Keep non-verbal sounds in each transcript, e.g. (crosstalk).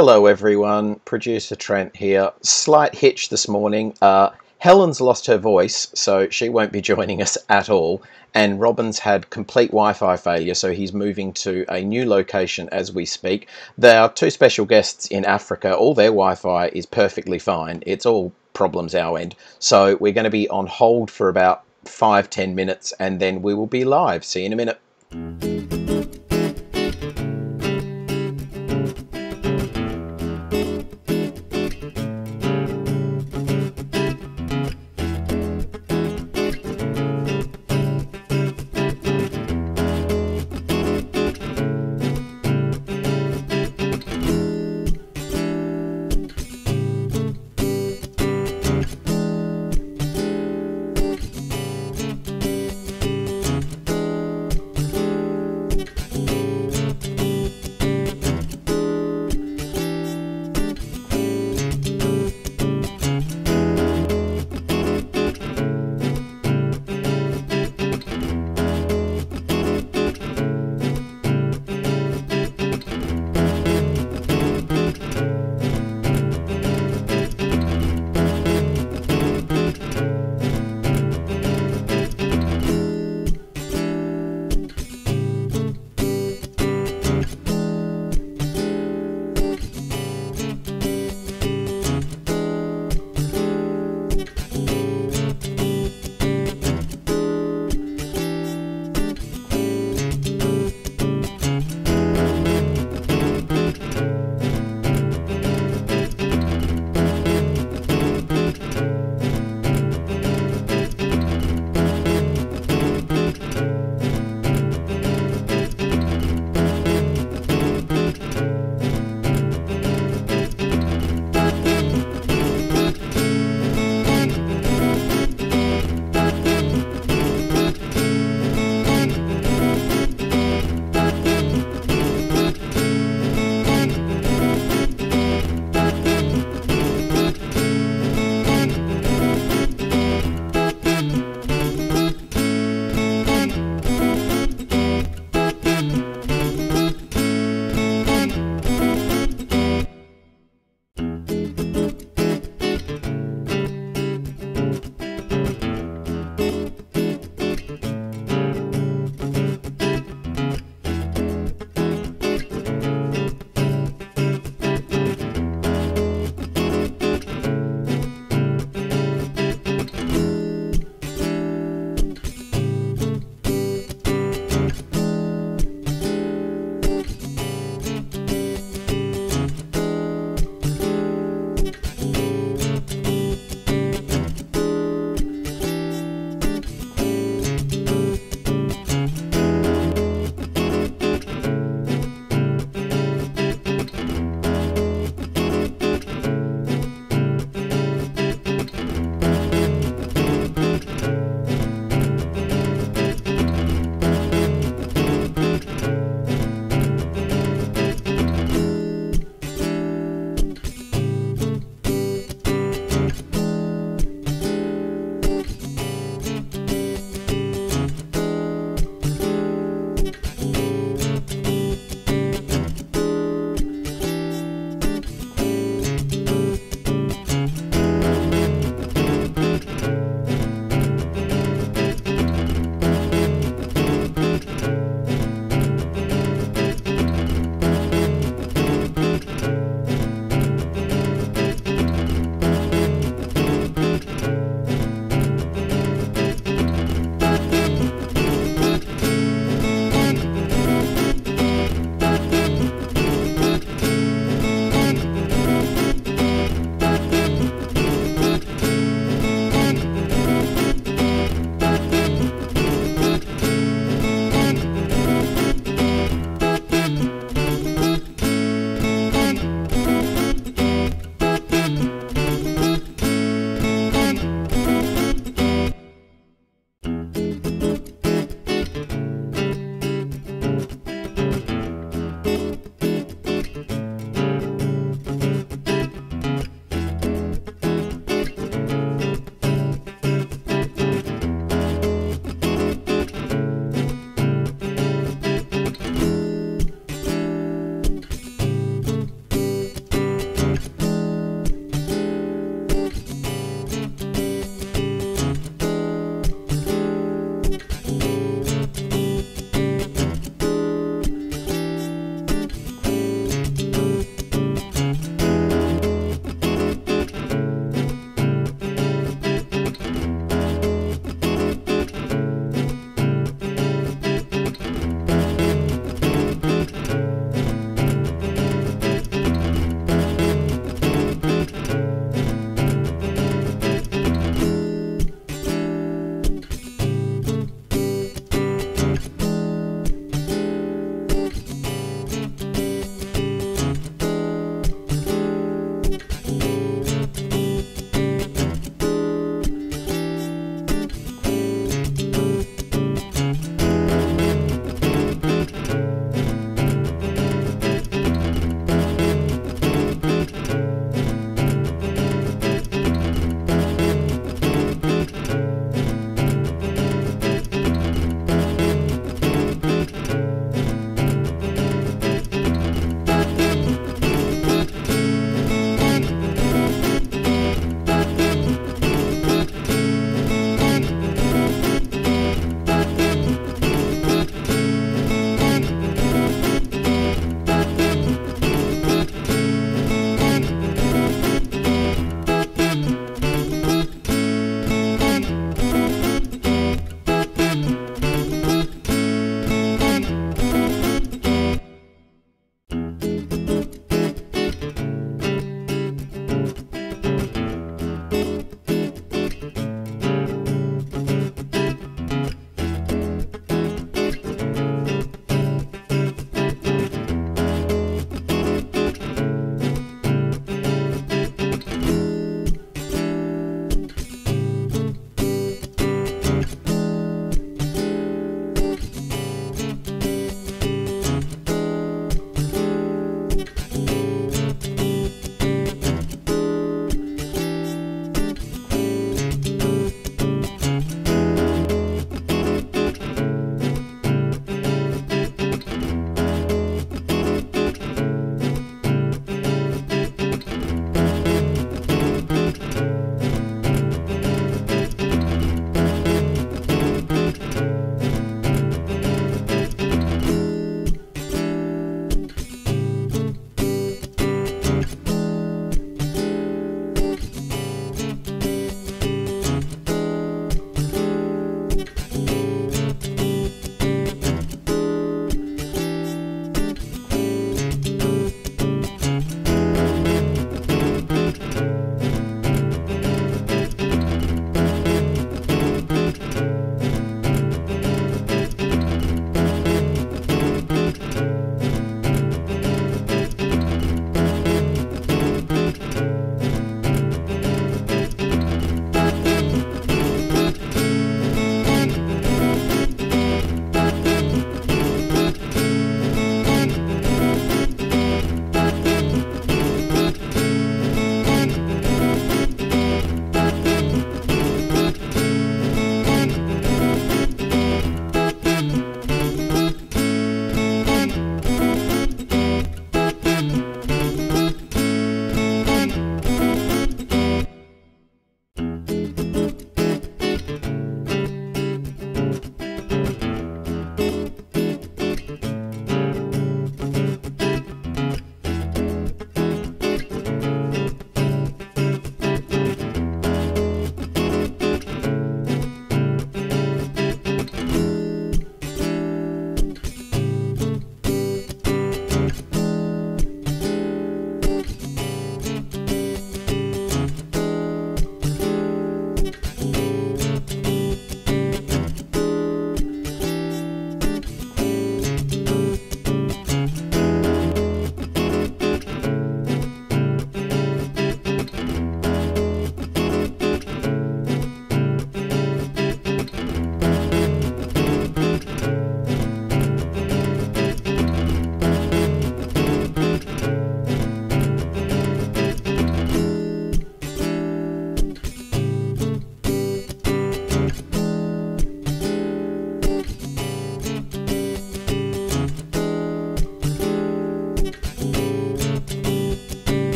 Hello, everyone. Producer Trent here. Slight hitch this morning. Uh, Helen's lost her voice, so she won't be (laughs) joining us at all. And Robin's had complete Wi Fi failure, so he's moving to a new location as we speak. There are two special guests in Africa. All their Wi Fi is perfectly fine. It's all problems our end. So we're going to be on hold for about five, ten minutes, and then we will be live. See you in a minute.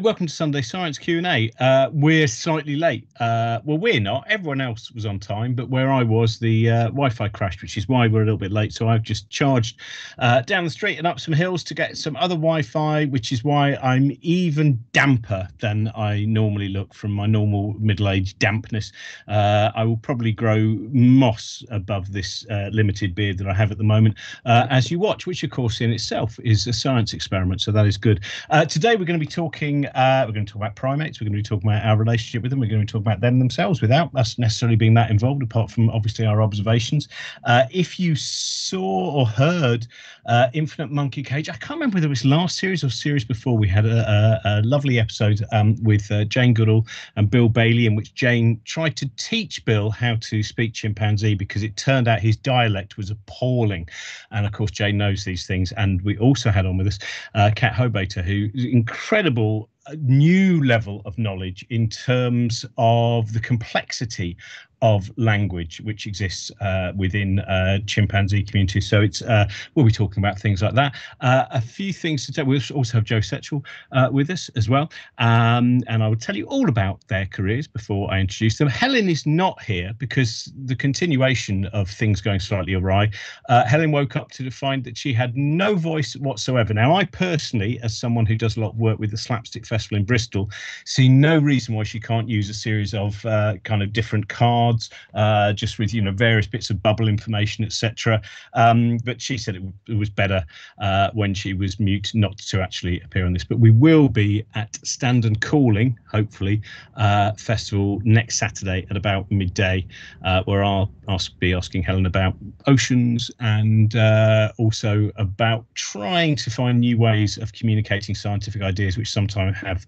Welcome to Sunday Science Q&A. Uh, we're slightly late. Uh, well, we're not. Everyone else was on time, but where I was, the uh, Wi-Fi crashed, which is why we're a little bit late. So I've just charged uh, down the street and up some hills to get some other Wi-Fi, which is why I'm even damper than I normally look from my normal middle-aged dampness. Uh, I will probably grow moss above this uh, limited beard that I have at the moment as you watch, which of course in itself is a science experiment. So that is good. today we're going to be talking talking. Uh, we're going to talk about primates. We're going to be talking about our relationship with them. We're going to talk about them themselves without us necessarily being that involved, apart from obviously our observations. Uh, if you saw or heard uh, Infinite Monkey Cage, I can't remember whether it was last series or series before. We had a, a, a lovely episode um, with uh, Jane Goodall and Bill Bailey, in which Jane tried to teach Bill how to speak chimpanzee because it turned out his dialect was appalling. And of course, Jane knows these things. And we also had on with us uh, Cat Hobaiter, who is incredible new level of knowledge in terms of the complexity of language which exists uh, within uh, chimpanzee communities. So it's uh, we'll be talking about things like that. Uh, a few things to tell. We we'll also have Jo Setchell uh, with us as well, um, and I will tell you all about their careers before I introduce them. Helen is not here because the continuation of things going slightly awry. Uh, Helen woke up to find that she had no voice whatsoever. Now, I personally, as someone who does a lot of work with the Slapstick Festival in Bristol, see no reason why she can't use a series of kind of different cards cards, uh, just with you know various bits of bubble information, etc. Um, but she said it, it was better uh, when she was mute not to actually appear on this. But we will be at Standon Calling, hopefully, uh, festival next Saturday at about midday, uh, where I'll, I'll be asking Helen about oceans and uh, also about trying to find new ways of communicating scientific ideas, which sometimes have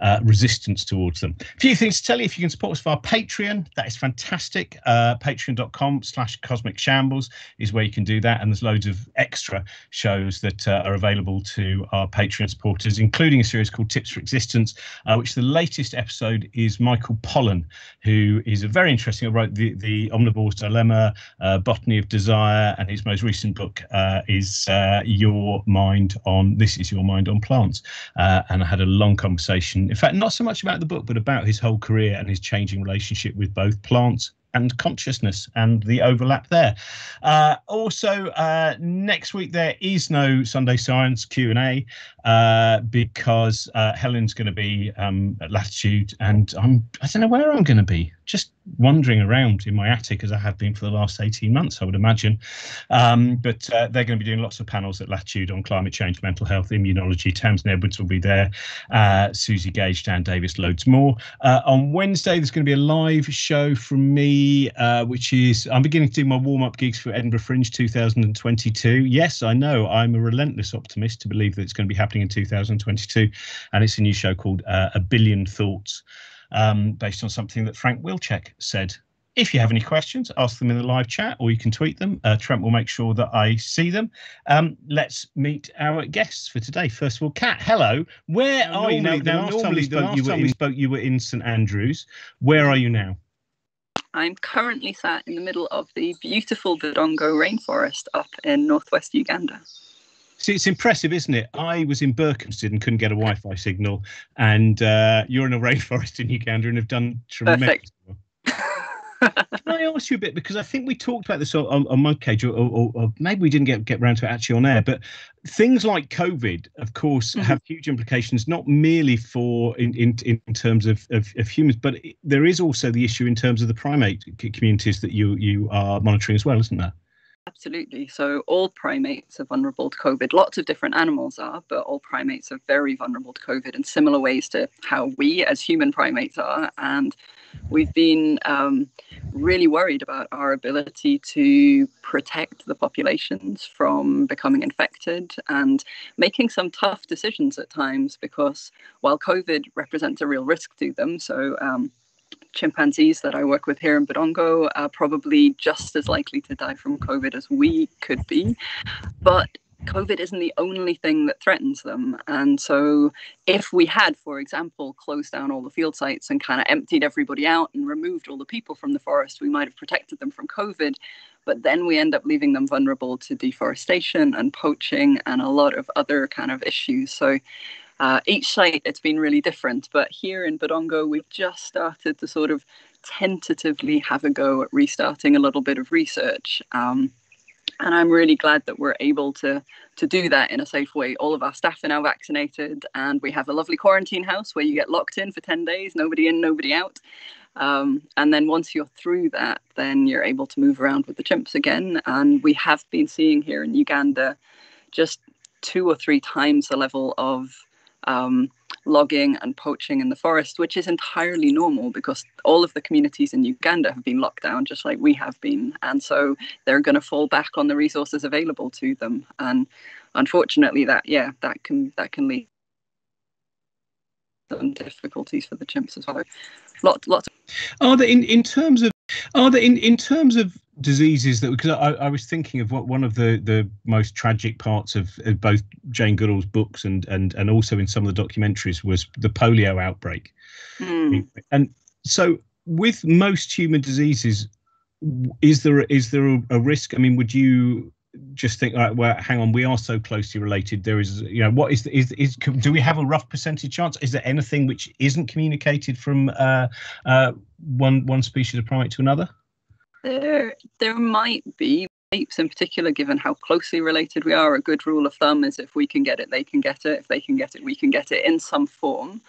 uh, resistance towards them. A few things to tell you if you can support us via Patreon, that is fantastic fantastic. Uh, Patreon.com slash Cosmic Shambles is where you can do that. And there's loads of extra shows that uh, are available to our Patreon supporters, including a series called Tips for Existence, uh, which the latest episode is Michael Pollan, who is a very interesting, I wrote the, the Omnivore's Dilemma, uh, Botany of Desire, and his most recent book uh, is uh, Your Mind on, This is Your Mind on Plants. and I had a long conversation, in fact, not so much about the book, but about his whole career and his changing relationship with both plants can't and consciousness and the overlap there. Uh, also, uh, next week there is no Sunday Science Q and A uh, because uh, Helen's going to be um, at Latitude, and I'm I don't know where I'm going to be. Just wandering around in my attic as I have been for the last 18 months, I would imagine. Um, but uh, they're going to be doing lots of panels at Latitude on climate change, mental health, immunology. Tamsin Edwards will be there, uh, Suzi Gage, Dan Davis, loads more. On Wednesday, there's going to be a live show from me, uh, which is I'm beginning to do my warm up gigs for Edinburgh Fringe 2022. Yes, I know I'm a relentless optimist to believe that it's going to be happening in 2022, and it's a new show called uh, A Billion Thoughts um, based on something that Frank Wilczek said. If you have any questions, ask them in the live chat or you can tweet them. Uh, Trent will make sure that I see them. Um, let's meet our guests for today. First of all, Cat, hello. Where now, are you now? The last time, we spoke, you were in, spoke, you were in St Andrews. Where are you now? I'm currently sat in the middle of the beautiful Budongo rainforest up in northwest Uganda. See, it's impressive, isn't it? I was in Berkhamsted and couldn't get a Wi-Fi signal, and uh, you're in a (laughs) rainforest in Uganda and have done tremendous. Can I ask you a bit because I think we talked about this on, on Cage, or, or, or, maybe we didn't get get around to it actually on air. But things like COVID, of course, mm-hmm. have huge implications not merely for in in, in terms of, of, of humans, but there is also the issue in terms of the primate communities that you you are monitoring as well, isn't there? Absolutely. So all primates are vulnerable to COVID. Lots of different animals are, but all primates are very vulnerable to COVID in similar ways to how we as human primates are. And we've been um, really worried about our ability to protect the populations from becoming infected and making some tough decisions at times because while COVID represents a real risk to them, so um, chimpanzees that I work with here in Budongo are probably just as likely to die from COVID as we could be. But COVID isn't the only thing that threatens them. And so, if we had, for example, closed down all the field sites and kind of emptied everybody out and removed all the people from the forest, we might have protected them from COVID. But then we end up leaving them vulnerable to deforestation and poaching and a lot of other kind of issues. So, Uh, each site it's been really different, but here in Budongo we've just started to sort of tentatively have a go at restarting a little bit of research. Um, and I'm really glad that we're able to to do that in a safe way. All of our staff are now vaccinated, and we have a lovely quarantine house where you get locked in for ten days, nobody in, nobody out. Um, and then once you're through that, then you're able to move around with the chimps again. And we have been seeing here in Uganda just two or three times the level of um, logging and poaching in the forest, which is entirely normal because all of the communities in Uganda have been locked down just like we have been. And so they're going to fall back on the resources available to them. And unfortunately that, yeah, that can, that can lead some difficulties for the chimps as well. Lots, lots. Are there in, in terms of are there in, in terms of diseases that because I, I was thinking of what one of the the most tragic parts of, of, both Jane Goodall's books and and and also in some of the documentaries was the polio outbreak, mm. and so with most human diseases, is there is there a, a risk? I mean, would you just think, right, well, hang on, we are so closely related. There is, you know, what is is is do we have a rough percentage chance? Is there anything which isn't communicated from uh, uh, one one species of primate to another? There, there might be apes in particular, given how closely related we are. A good rule of thumb is if we can get it, they can get it. If they can get it, we can get it in some form.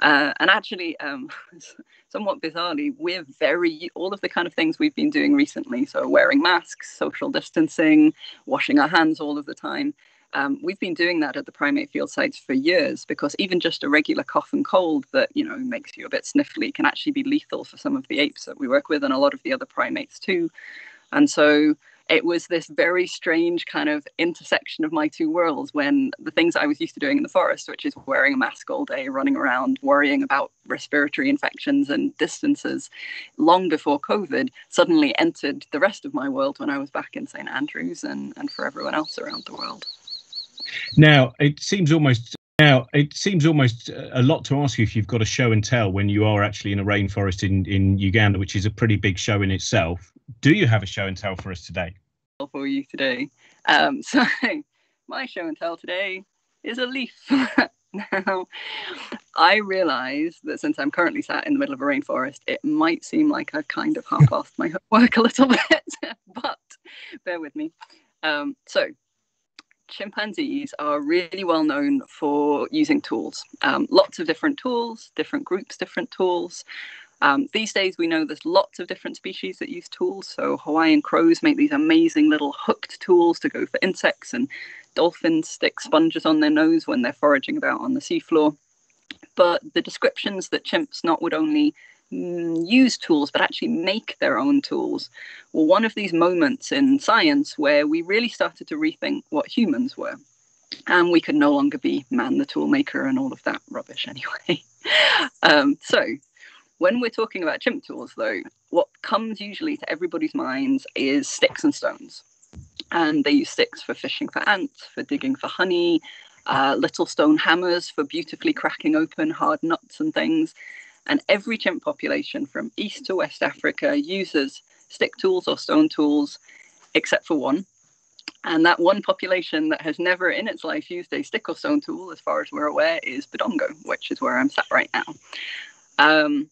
Uh, and actually, um, (laughs) somewhat bizarrely, we're very, all of the kind of things we've been doing recently, so wearing masks, social distancing, washing our hands all of the time, um, we've been doing that at the primate field sites for years because even just a regular cough and cold that you know makes you a bit sniffly can actually be lethal for some of the apes that we work with and a lot of the other primates too. And so it was this very strange kind of intersection of my two worlds when the things I was used to doing in the forest, which is wearing a mask all day, running around, worrying about respiratory infections and distances, long before COVID, suddenly entered the rest of my world when I was back in St. Andrews and, and for everyone else around the world. Now, it seems almost now, it seems almost a lot to ask you if you've got a show and tell when you are actually in a rainforest in, in Uganda, which is a pretty big show in itself. Do you have a show and tell for us today? For you today. Um, (laughs) so, my show and tell today is a leaf. (laughs) now, I realise that since I'm currently sat in the middle of a rainforest, it might seem like I've kind of half-assed my (laughs) work a little bit, but bear with me. Um, so, chimpanzees are really well known for using tools. Um, lots of different tools, different groups, different tools. Um, these days, we know there's lots of different species that use tools. So, Hawaiian crows make these amazing little hooked tools to go for insects, and dolphins stick sponges on their nose when they're foraging about on the seafloor. But the descriptions that chimps not would only use tools but actually make their own tools. Well one of these moments in science where we really started to rethink what humans were. And we could no longer be man the tool maker and all of that rubbish anyway. (laughs) Um, so when we're talking about chimp tools though what comes usually to everybody's minds is sticks and stones. And they use sticks for fishing for ants for digging for honey uh, little stone hammers for beautifully cracking open hard nuts and things and every chimp population from East to West Africa uses stick tools or stone tools, except for one. And that one population that has never in its life used a stick or stone tool, as far as we're aware, is Budongo, which is where I'm sat right now. Um,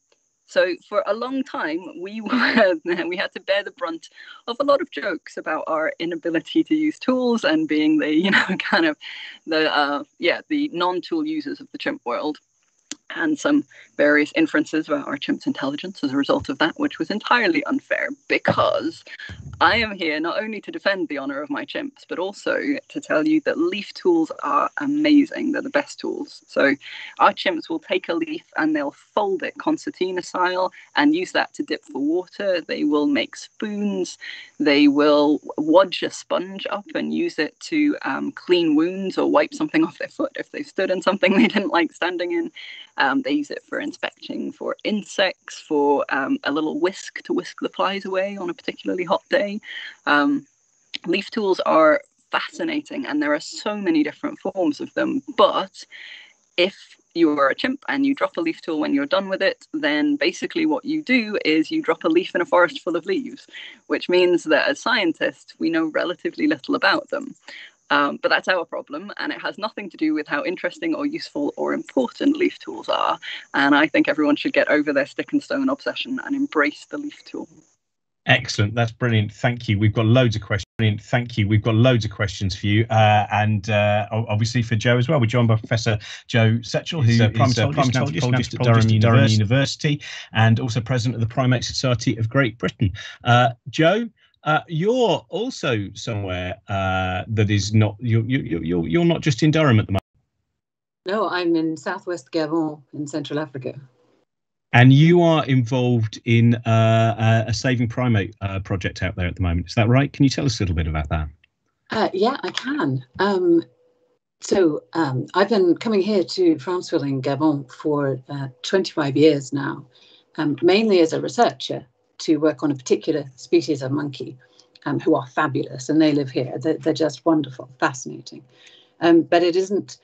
so for a long time, we (laughs) were we had to bear the brunt of a lot of jokes about our inability to use tools and being the you know (laughs) kind of the uh, yeah the non-tool users of the chimp world and some various inferences about our chimp's intelligence as a result of that, which was entirely unfair because I am here not only to defend the honor of my chimps, but also to tell you that leaf tools are amazing. They're the best tools. So our chimps will take a leaf and they'll fold it concertina style and use that to dip for water. They will make spoons. They will wodge a sponge up and use it to um, clean wounds or wipe something (laughs) off their foot if they've stood in something they didn't like standing in. Um, they use it for inspecting for insects, for um, a little whisk to whisk the flies away on a particularly hot day. Um, leaf tools are fascinating, and there are so many different forms of them. But if you are a chimp and you drop a leaf tool when you're done with it, then basically what you do is you drop a leaf in a forest full of leaves, which means that as scientists, we know relatively little about them. Um, but that's our problem, and it has nothing to do with how interesting or useful or important leaf tools are. And I think everyone should get over their stick and stone obsession and embrace the leaf tool. Excellent. That's brilliant. Thank you. We've got loads of questions. Brilliant. Thank you. We've got loads of questions for you, uh, and uh, obviously for Jo as well. We're joined by Professor Jo Setchell, who's a primatologist, at Durham, Durham, Durham University, and also president of the Primate Society of Great Britain. Uh, Jo, uh, you're also somewhere uh, that is not you're, you're you're you're not just in Durham at the moment. No, I'm in Southwest Gabon in Central Africa. And you are involved in uh, a saving primate uh, project out there at the moment. Is that right? Can you tell us a little bit about that? Uh, yeah, I can. Um, so um, I've been coming here to Franceville in Gabon for uh, 25 years now, um, mainly as a researcher to work on a particular species of monkey um, who are fabulous and they live here. They're, they're just wonderful, fascinating. Um, but it isn't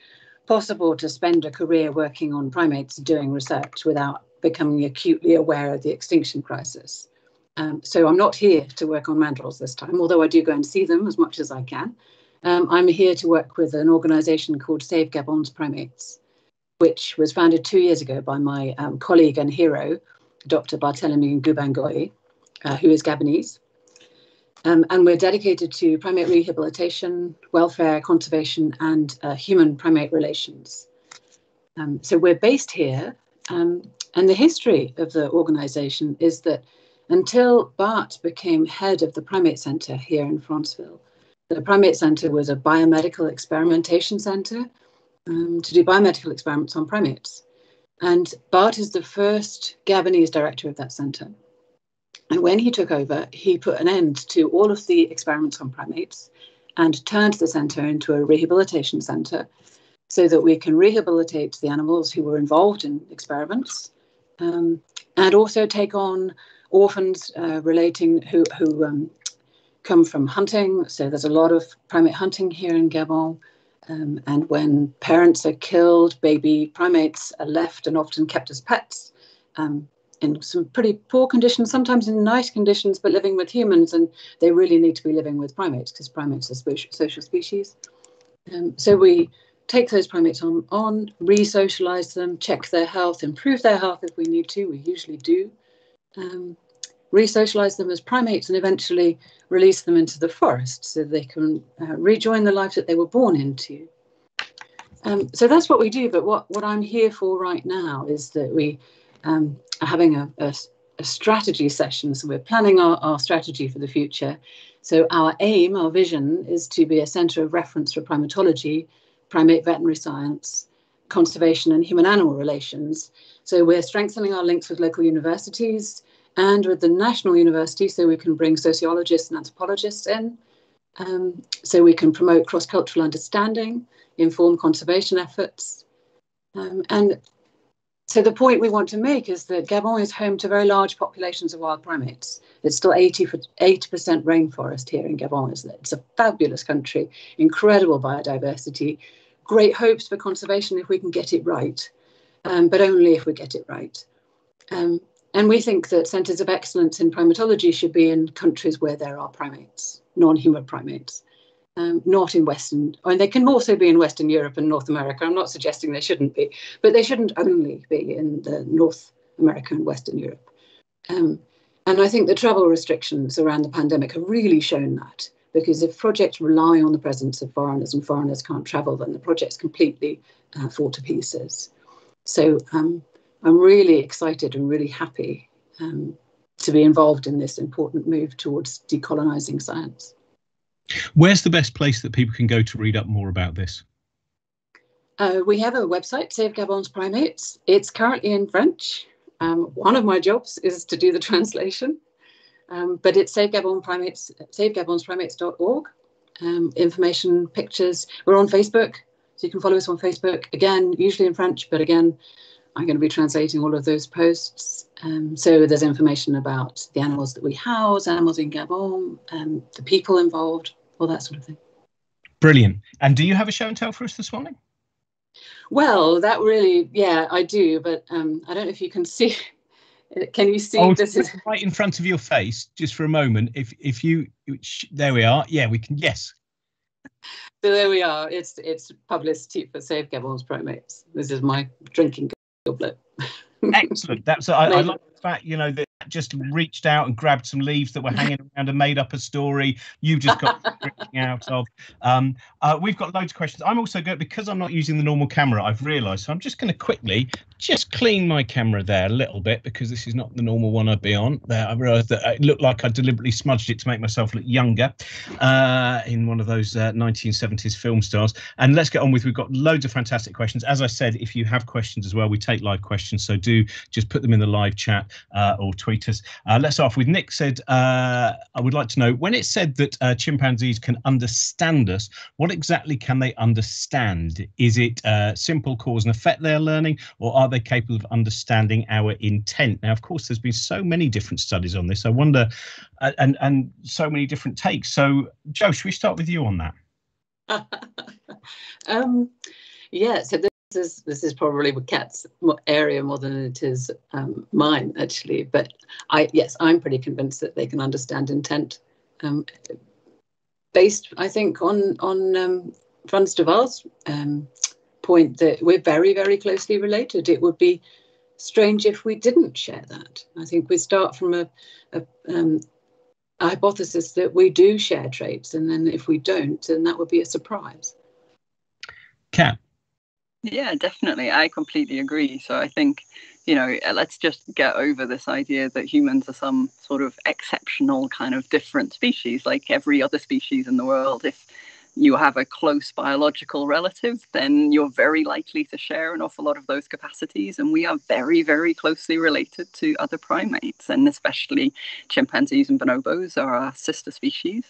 possible to spend a career working on primates doing research without becoming acutely aware of the extinction crisis. Um, so I'm not here to work on mandrills this time, although I do go and see them as much as I can. Um, I'm here to work with an organization called Save Gabon's Primates, which was founded two years ago by my um, colleague and hero, Dr. Barthélemy Ngouba uh, who is Gabonese. Um, and we're dedicated to primate rehabilitation, welfare, conservation, and uh, human primate relations. Um, so we're based here um, and the history of the organization is that until Bart became head of the Primate Center here in Franceville, the Primate Center was a biomedical experimentation center um, to do biomedical experiments on primates. And Bart is the first Gabonese director of that center. And when he took over, he put an end to all of the experiments on primates and turned the center into a rehabilitation center so that we can rehabilitate the animals who were involved in experiments um, and also take on orphans uh, relating who, who um, come from hunting. So there's a lot of primate hunting here in Gabon. Um, and when parents are killed, baby primates are left and often kept as pets um, in some pretty poor conditions, sometimes in nice conditions, but living with humans. And they really need to be living with primates because primates are social species. Um, so we take those primates on, on re-socialize them, check their health, improve their health if we need to. We usually do. Um, re-socialize them as primates and eventually release them into the forest so they can uh, rejoin the life that they were born into. Um, so that's what we do. But what, what I'm here for right now is that we um, are having a, a, a, strategy session. So we're planning our, our strategy for the future. So our aim, our vision, is to be a centre of reference for primatology primate veterinary science, conservation, and human animal relations. So we're strengthening our links with local universities and with the national university so we can bring sociologists and anthropologists in. Um, so we can promote cross cultural understanding, inform conservation efforts. Um, and so the point we want to make is that Gabon is home to very large populations of wild primates. It's still 80 80% rainforest here in Gabon, isn't it? It's a fabulous country, incredible biodiversity, great hopes for conservation if we can get it right, um, but only if we get it right. Um, and we think that centres of excellence in primatology should be in countries where there are primates, non-human primates, um, not in Western. I mean, they can also be in Western Europe and North America. I'm not suggesting they shouldn't be, but they shouldn't only be in the North America and Western Europe. Um, and I think the travel restrictions around the pandemic have really shown that because if projects rely on the presence of foreigners and foreigners can't travel, then the project's completely uh, fall to pieces. So um, I'm really excited and really happy um, to be involved in this important move towards decolonising science. Where's the best place that people can go to read up more about this? Uh, we have a website, Save Gabon's Primates. It's currently in French. Um, one of my jobs is to do the translation. Um, but it's Save Gabon Primates, savegabonsprimates.org. Um, information, pictures. We're on Facebook, so you can follow us on Facebook. Again, usually in French, but again, I'm going to be translating all of those posts. Um, so there's information about the animals that we house, animals in Gabon, um, the people involved, all that sort of thing. Brilliant. And do you have a show and tell for us this morning? Well, that really, yeah, I do, but um, I don't know if you can see (laughs) can you see oh, this is (laughs) right in front of your face just for a moment? If if you there we are. Yeah, we can. Yes. so there we are. It's it's publicity for Save Gabon's primates. This is my drinking goblet. Excellent. That's I, I like fact you know that just reached out and grabbed some leaves that were hanging (laughs) around and made up a story. You've just got (laughs) out of. Um, uh, we've got loads of questions. I'm also good because I'm not using the normal camera. I've realised, so I'm just going to quickly just clean my camera there a little bit because this is not the normal one I'd be on. There, I realised that it looked like I deliberately smudged it to make myself look younger uh, in one of those uh, 1970s film stars. And let's get on with. We've got loads of fantastic questions. As I said, if you have questions as well, we take live questions. So do just put them in the live chat uh, or tweet us. Uh, let's start off with Nick. Said uh, I would like to know when it said that uh, chimpanzees can understand us. What exactly can they understand? Is it simple cause and effect they're learning, or are they capable of understanding our intent? Now, of course, there's been so many different studies on this. I wonder, uh, and and so many different takes. So, Jo, should we start with you on that? (laughs) um, yeah. So is this is probably Cat's area more than it is um, mine, actually. But I yes, I'm pretty convinced that they can understand intent. Um, based, I think, on on um, Frans de Waal's um, point that we're very, very closely related. It would be strange if we didn't share that. I think we start from a, a, um, a hypothesis that we do share traits, and then if we don't, then that would be a surprise. Cat. Yeah, definitely. I completely agree. So I think, you know, let's just get over this idea that humans are some sort of exceptional kind of different species, like every other species in the world. If you have a close biological relative, then you're very likely to share an awful lot of those capacities. And we are very, very closely related to other primates, and especially chimpanzees and bonobos are our sister species.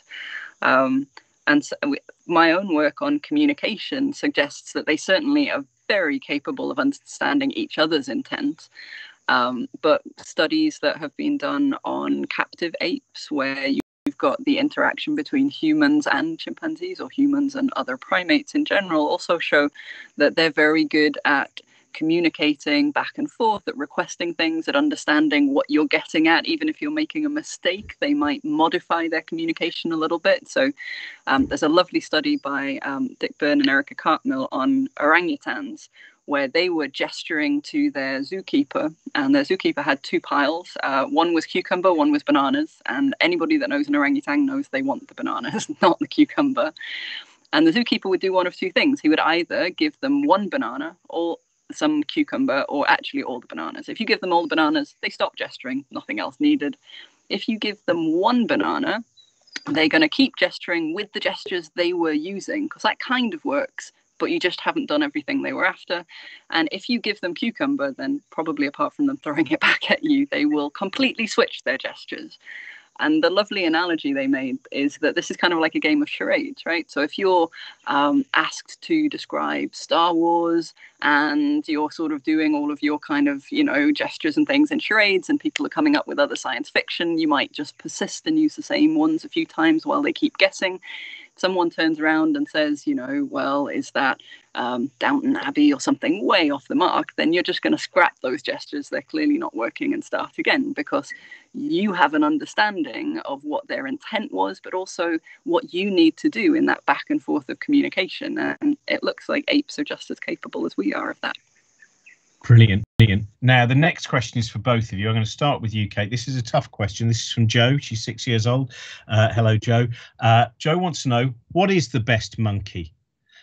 Um, and so my own work on communication suggests that they certainly are very capable of understanding each other's intent. Um, but studies that have been done on captive apes, where you we've got the interaction between humans and chimpanzees or humans and other primates in general also show that they're very good at communicating back and forth, at requesting things, at understanding what you're getting at. Even if you're making a mistake, they might modify their communication a little bit. So um, there's a lovely study by um, Dick Byrne and Erica Cartmill on orangutans, where they were gesturing to their zookeeper, and their zookeeper had two piles. Uh, one was cucumber, one was bananas, and anybody that knows an orangutan knows they want the bananas, (laughs) not the cucumber. And the zookeeper would do one of two things. He would either give them one banana or some cucumber, or actually all the bananas. If you give them all the bananas, they stop gesturing, nothing else needed. If you give them one banana, they're going to keep gesturing with the gestures they were using because that kind of works but you just haven't done everything they were after. And if you give them cucumber, then probably apart from them throwing it (laughs) back at you, they will completely switch their gestures. And the lovely analogy they made is that this is kind of like a game of charades, right? So if you're um, asked to describe Star Wars and you're sort of doing all of your kind of, you know, gestures and things in charades and people are coming up with other science fiction, you might just persist and use the same ones a few times while they keep guessing someone turns around and says, you know, well, is that um, Downton Abbey or something way off the mark, then you're just going to scrap those gestures. They're clearly not working and start again because you have an understanding of what their intent was, but also what you need to do in that back and forth of communication. And it looks like apes are just as capable as we are of that. Brilliant, brilliant. Now, the next question is for both of you. I'm going to start with you, Kate. This is a tough question. This is from Joe. She's six years old. Uh, hello, Joe. Uh, Joe wants to know what is the best monkey?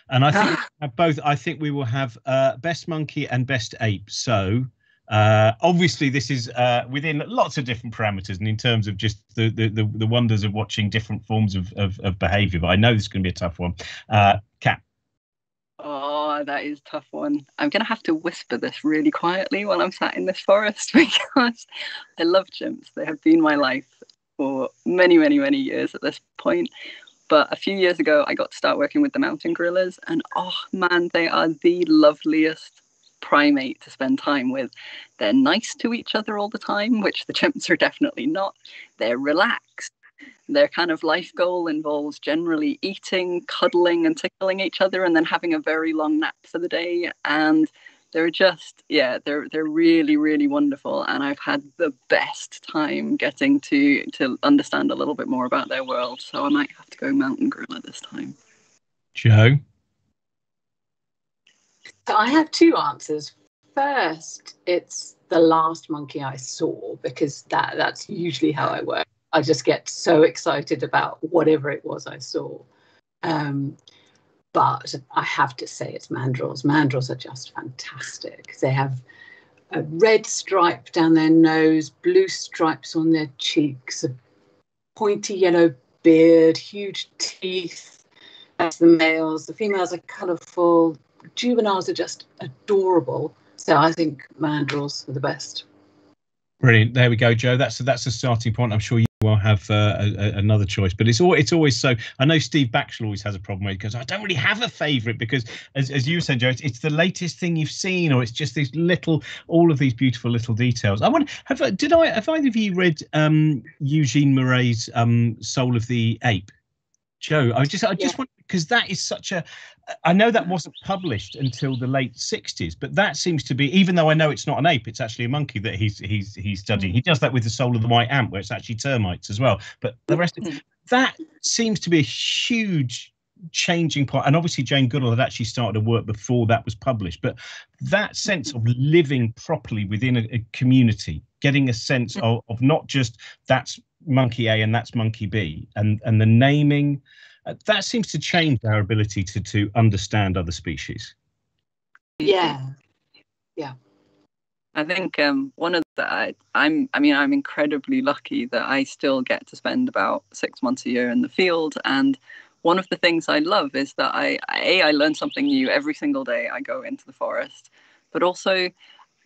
And I think (laughs) both. I think we will have uh, best monkey and best ape. So, uh, obviously, this is uh, within lots of different parameters, and in terms of just the the, the, the wonders of watching different forms of, of, of behaviour. But I know this is going to be a tough one. Uh. Oh, that is tough one. I'm going to have to whisper this really quietly while I'm sat in this forest (laughs) because I love chimps. They have been my life for many, many, many years at this point. But a few years ago, I got to start working with the mountain gorillas, and oh man, they are the loveliest primate to spend time with. They're nice to each other all the time, which the chimps are definitely not. They're relaxed their kind of life goal involves generally eating, cuddling, and tickling each other, and then having a very long nap for the day. And they're just, yeah, they're they're really really wonderful, and I've had the best time getting to to understand a little bit more about their world. So I might have to go mountain gorilla this time. Jo? So I have two answers. First, it's the last monkey I saw because that that's usually how I work. I just get so excited about whatever it was I saw. Um, but I have to say it's mandrills. Mandrills are just fantastic. They have a red stripe down their nose, blue stripes on their cheeks, a pointy yellow beard, huge teeth. That's the males. The females are colourful. Juveniles are just adorable. So I think mandrills are the best. Brilliant. There we go, Joe. That's that's a starting point. I'm sure you will have uh, a, a, another choice, but it's all it's always so. I know Steve Backshall always has a problem with it because I don't really have a favourite because, as, as you said, Jo, it's, it's, the latest thing you've seen, or it's just these little, all of these beautiful little details. I wonder, have did I have either of you read um, Eugene Marais' um, Soul of the Ape? Jo, I just I just yeah. want because that is such a I know that wasn't published until the late 60s, but that seems to be even though I know it's not an ape, it's actually a monkey that he's he's he's studying. He does that with the soul of the white ant, where it's actually termites as well. But the rest of mm-hmm. that seems to be a huge changing part And obviously Jane Goodall had actually started to work before that was published. But that sense mm-hmm. of living properly within a, a community, getting a sense mm-hmm. of, of not just that's monkey A and that's monkey B, and and the naming uh, that seems to change our ability to to understand other species. Yeah, yeah. I think um, one of the I, I'm I mean I'm incredibly lucky that I still get to spend about six months a year in the field and one of the things I love is that I a I learn something new every single day I go into the forest, but also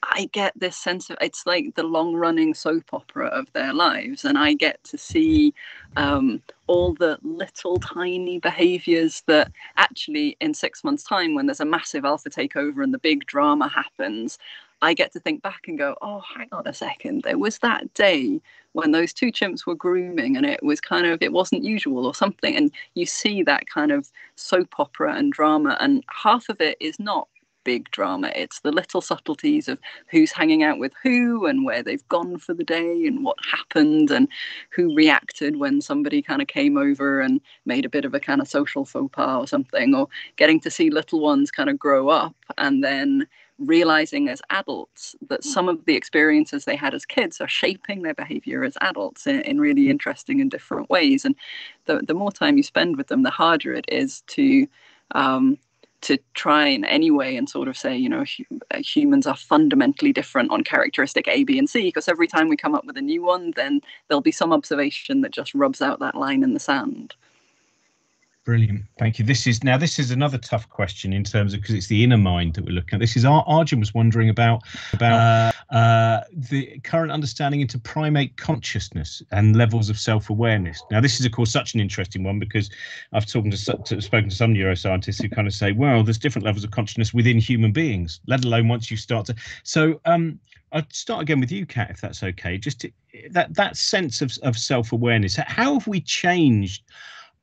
I get this sense of it's like the long running soap opera of their lives, and I get to see um, all the little tiny behaviors that actually, in six months' time, when there's a massive alpha takeover and the big drama happens, I get to think back and go, oh, hang on a second, there was that day when those two chimps were grooming and it was kind of, it wasn't usual or something. And you see that kind of soap opera and drama, and half of it is not big drama. It's the little subtleties of who's hanging out with who and where they've gone for the day and what happened and who reacted when somebody kind of came over and made a bit of a kind of social faux pas or something, or getting to see little ones kind of grow up and then realizing as adults that some of the experiences they had as kids are shaping their behavior as adults in, in really interesting and different ways. And the, the more time you spend with them, the harder it is to um, to try in any way and sort of say, you know, uh, humans are fundamentally different on characteristic A, B, and C, because every time we come up with a new one, then there'll be some observation that just rubs out that line in the sand. Brilliant, thank you. This is now this is another tough question in terms of because it's the inner mind that we're looking at. This is Ar- Arjun was wondering about about uh, uh, the current understanding into primate consciousness and levels of self awareness. Now, this is of course such an interesting one because I've talked to, to, spoken to some neuroscientists who kind of say, well, there's different levels of consciousness within human beings, let alone once you start to. So, um, I'll start again with you, Cat, if that's okay. Just to, that that sense of of self awareness. How have we changed?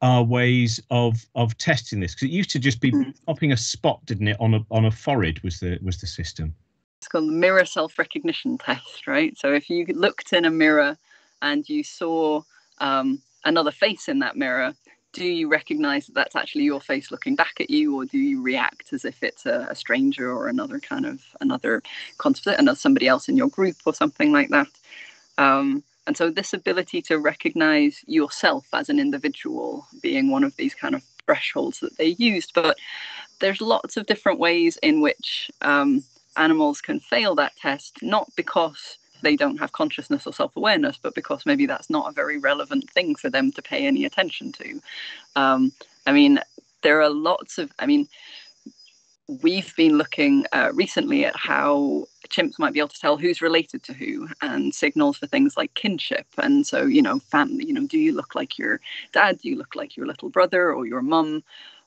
Our ways of of testing this? Because it used to just be mm. popping a spot didn't it on a on a forehead was the was the system. It's called the mirror self recognition test right? So if you looked in a mirror and you saw um, another face in that mirror do you recognize that that's actually your face looking back at you or do you react as if it's a, a stranger or another kind of another concept another somebody else in your group or something like that? Um, and so, this ability to recognize yourself as an individual being one of these kind of thresholds that they used. But there's lots of different ways in which um, animals can fail that test, not because they don't have consciousness or self awareness, but because maybe that's not a very relevant thing for them to pay any attention to. Um, I mean, there are lots of, I mean, we've been looking uh, recently at how chimps might be able to tell who's related to who and signals for things like kinship. And so you know family you know do you look like your dad? Do you look like your little brother or your mum?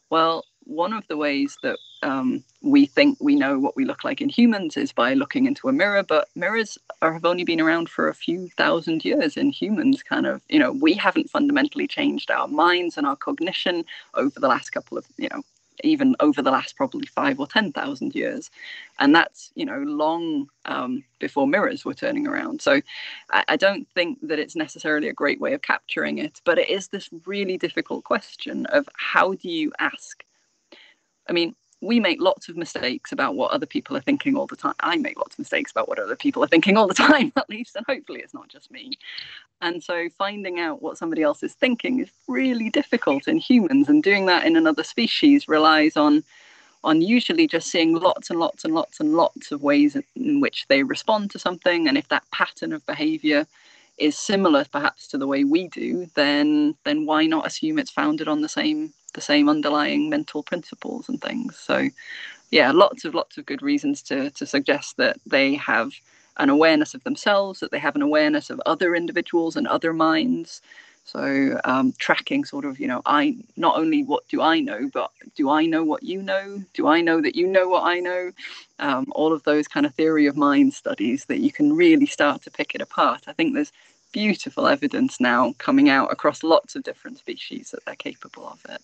Well one of the ways that um, we think we know what we look like in humans is by looking into a mirror but mirrors are, have only been around for a few thousand years in humans kind of you know we haven't fundamentally changed our minds and our cognition over the last couple of you know even over the last probably five or ten thousand years, and that's you know long um, before mirrors were turning around. So I, I, don't think that it's necessarily a great way of capturing it, but it is this really difficult question of how do you ask I mean, we make lots of mistakes about what other people are thinking all the time. I make lots of mistakes about what other people are thinking all the (laughs) time, at least, and hopefully it's not just me. And so finding out what somebody else is thinking is really difficult in humans, and doing that in another species relies on on usually just seeing lots and lots and lots and lots of ways in which they respond to something, and if that pattern of behavior is similar perhaps to the way we do, then then why not assume it's founded on the same the same underlying mental principles and things. So yeah, lots of lots of good reasons to to suggest that they have an awareness of themselves, that they have an awareness of other individuals and other minds. So um, tracking sort of, you know, I not only what do I know, but do I know what you know? Do I know that you know what I know? Um, all of those kind of theory of mind studies that you can really start to pick it apart. I think there's beautiful evidence now coming out across lots of different species that they're capable of it.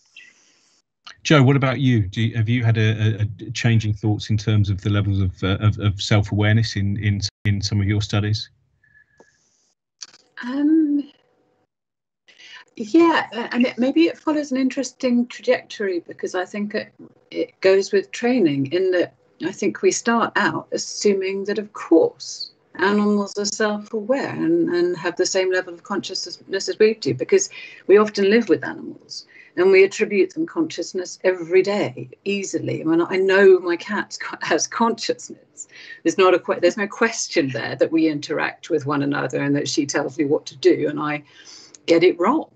Jo, what about you? you have you had a, a, changing thoughts in terms of the levels of, uh, of, of self awareness in, in in some of your studies? Um, yeah, uh, and it, maybe it follows an interesting trajectory because I think it, it goes with training in that I think we start out assuming that, of course, animals are self-aware and, and have the same level of consciousness as we do because we often live with animals and we attribute them consciousness every day easily. I mean, I know my cat (laughs) has consciousness. There's not a there's no question there that we interact with one another and that she tells me what to do and I get it wrong.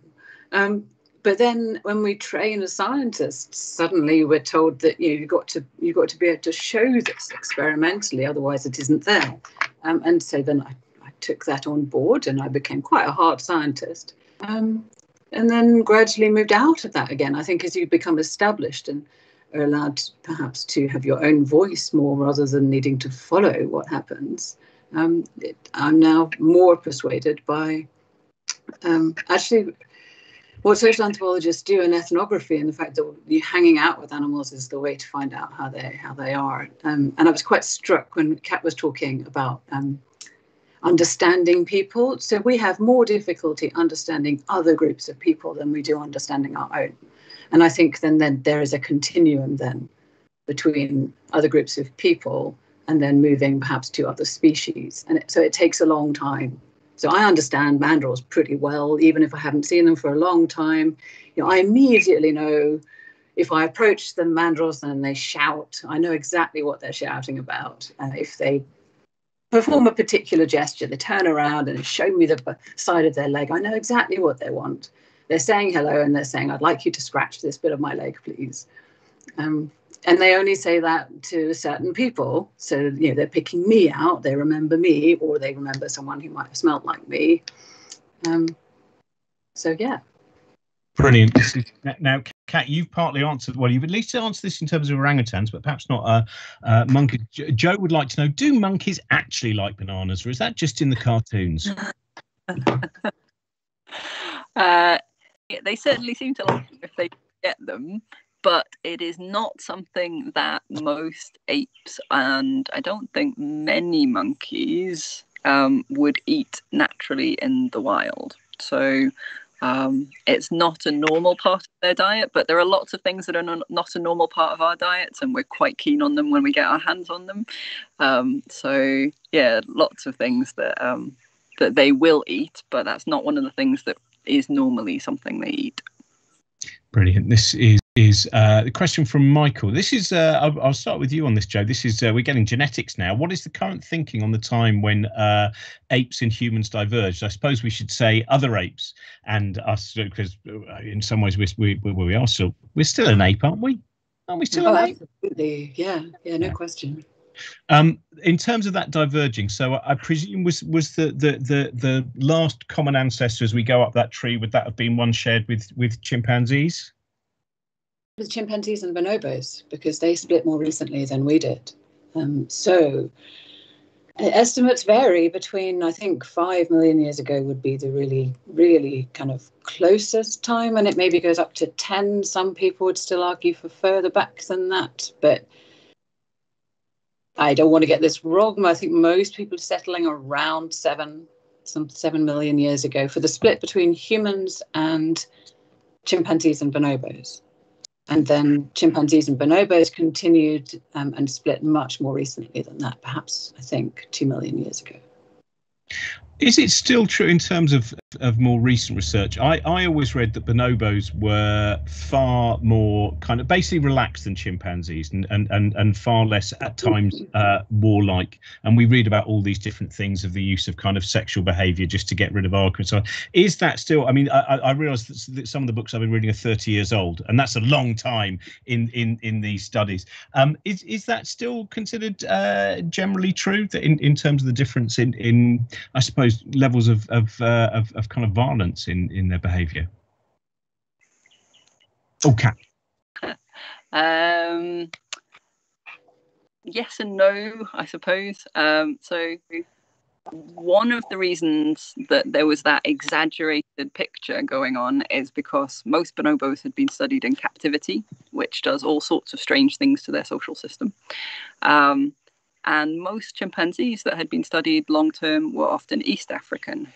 Um, but then when we train as scientists, suddenly we're told that you know you've got to you've got to be able to show this experimentally, otherwise it isn't there. Um, and so then I, I, took that on board and I became quite a hard scientist. Um, and then gradually moved out of that again. I think as you become established and are allowed perhaps to have your own voice more rather than needing to follow what happens, um, it, I'm now more persuaded by um, actually what social anthropologists do in ethnography and the fact that you hanging out with animals is the way to find out how they how they are. Um, and I was quite struck when Cat was talking about um, understanding people. So we have more difficulty understanding other groups of people than we do understanding our own. And I think then, then there is a continuum then between other groups of people and then moving perhaps to other species. And it, so it takes a long time. So I understand mandrills pretty well, even if I haven't seen them for a long time. You know, I immediately know if I approach the mandrills and they shout, I know exactly what they're shouting about. If they perform a particular gesture. They turn around and show me the side of their leg. I know exactly what they want. They're saying hello and they're saying, I'd like you to scratch this bit of my leg, please. Um, and they only say that to certain people. So, you know, they're picking me out. They remember me or they remember someone who might have smelled like me. Um, so, yeah. Brilliant. now, Cat, you've partly answered. Well, you've at least answered this in terms of orangutans, but perhaps not uh, uh, monkeys. Joe would like to know: Do monkeys actually like bananas, or is that just in the cartoons? (laughs) uh, they certainly seem to like them if they get them, but it is not something that most apes and I don't think many monkeys um, would eat naturally in the wild. So um, it's not a normal part of their diet, but there are lots of things that are not a normal part of our diets, and we're quite keen on them when we get our hands on them. Um, so yeah, lots of things that um, that they will eat, but that's not one of the things that is normally something they eat. Brilliant. This is is uh, the question from Michael. This is uh, I'll, I'll, start with you on this, Jo. This is uh, we're getting genetics now. What is the current thinking on the time when uh, apes and humans diverged? I suppose we should say other apes and us, because uh, in some ways we we we are still we're still an ape, aren't we? Aren't we still oh, an ape? Absolutely, yeah, yeah, no yeah. question. Um, in terms of that diverging, so I presume was was the, the the the last common ancestor as we go up that tree? Would that have been one shared with with chimpanzees? With chimpanzees and bonobos because they split more recently than we did. Um, so estimates vary between, I think, five million years ago would be the really, really kind of closest time, and it maybe goes up to 10. Some people would still argue for further back than that, but I don't want to get this wrong. I think most people are settling around seven, some seven million years ago for the split between humans and chimpanzees and bonobos. And then chimpanzees and bonobos continued um, and split much more recently than that, perhaps, I think, two million years ago. Is it still true in terms of, of more recent research? I, I always read that bonobos were far more kind of basically relaxed than chimpanzees and, and, and, and far less at times uh, warlike. And we read about all these different things of the use of kind of sexual behavior just to get rid of arguments. So is that still, I mean, I, I realize that some of the books I've been reading are 30 years old, and that's a long time in, in, in these studies. Um, is, is that still considered uh, generally true that in, in terms of the difference in, in I suppose, levels of of, uh, of, of kind of violence in in their behaviour? Okay. (laughs) um, yes and no, I suppose. Um, so one of the reasons that there was that exaggerated picture going on is because most bonobos had been studied in captivity, which does all sorts of strange things to their social system. Um, and most chimpanzees that had been studied long term were often East African.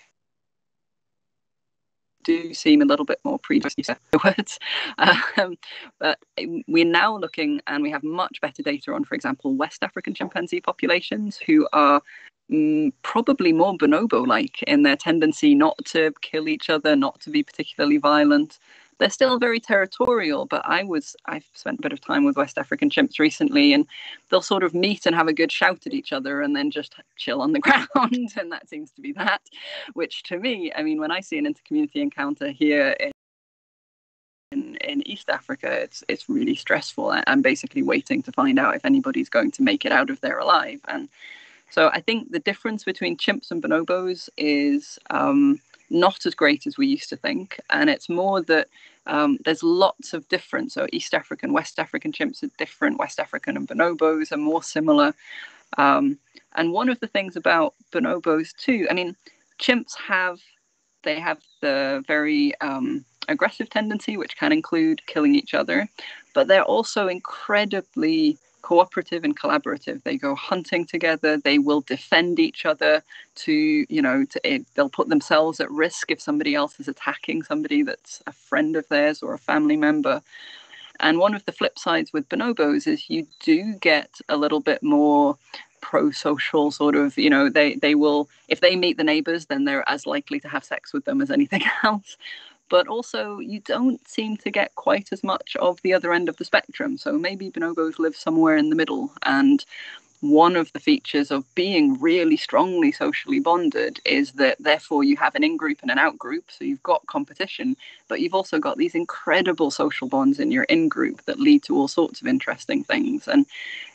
Do seem a little bit more predisposed (laughs) words, um, but we're now looking and we have much better data on, for example, West African chimpanzee populations who are mm, probably more bonobo like in their tendency not to kill each other, not to be particularly violent, they're still very territorial. But I was I've spent a bit of time with West African chimps recently, and they'll sort of meet and have a good shout at each other, and then just chill on the (laughs) ground, and that seems to be that. Which to me, I mean, when I see an intercommunity encounter here in in, in East Africa, it's it's really stressful. I'm basically waiting to find out if anybody's going to make it out of there alive. And so I think the difference between chimps and bonobos is um, not as great as we used to think. And it's more that um, there's lots of different. So East African, West African chimps are different. West African and bonobos are more similar. Um, and one of the things about bonobos too, I mean, chimps have they have the very um, aggressive tendency, which can include killing each other, but they're also incredibly cooperative and collaborative. They go hunting together. They will defend each other. To you know, to, eh, they'll put themselves at risk if somebody else is attacking somebody that's a friend of theirs or a family member. And one of the flip sides with bonobos is you do get a little bit more pro-social sort of you know they they will if they meet the neighbors then they're as likely to have sex with them as anything (laughs) else but also you don't seem to get quite as much of the other end of the spectrum. So maybe bonobos live somewhere in the middle. And one of the features of being really strongly socially bonded is that therefore you have an in group and an out group. So you've got competition, but you've also got these incredible social bonds in your in group that lead to all sorts of interesting things. And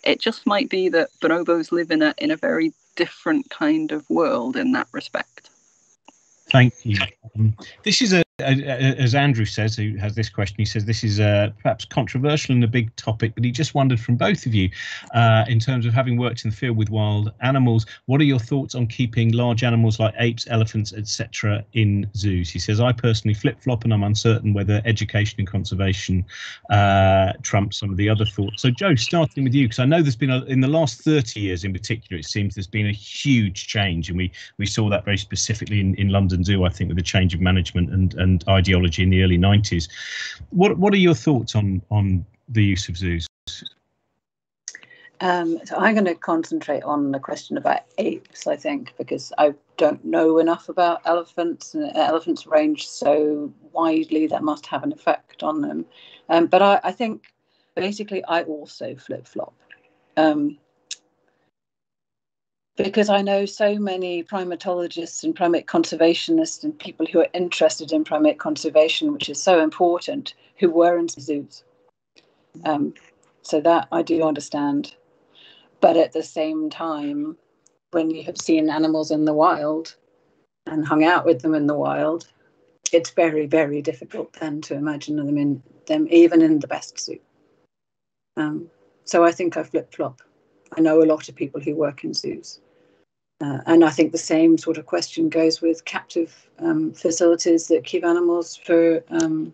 it just might be that bonobos live in a in a very different kind of world in that respect. Thank you. Um, this is a as Andrew says, who has this question, he says this is uh, perhaps controversial and a big topic, but he just wondered from both of you, uh, in terms of having worked in the field with wild animals, what are your thoughts on keeping large animals like apes, elephants, etc., in zoos? He says, I personally flip flop, and I'm uncertain whether education and conservation uh, trump some of the other thoughts. So, Jo, starting with you, because I know there's been a, in the last 30 years, in particular, it seems there's been a huge change, and we we saw that very specifically in, in London Zoo, I think, with the change of management and and ideology in the early 90s. What what are your thoughts on on the use of zoos? Um, so I'm going to concentrate on the question about apes, I think, because I don't know enough about elephants, and elephants range so widely that must have an effect on them. Um, but I, I, think basically I also flip flop. Um, because I know so many primatologists and primate conservationists and people who are interested in primate conservation, which is so important, who were in zoos. Um, so that I do understand. But at the same time, when you have seen animals in the wild and hung out with them in the wild, it's very, very difficult then to imagine them in them even in the best zoo. Um, so I think I flip flop. I know a lot of people who work in zoos. Uh, and I think the same sort of question goes with captive um, facilities that keep animals for um,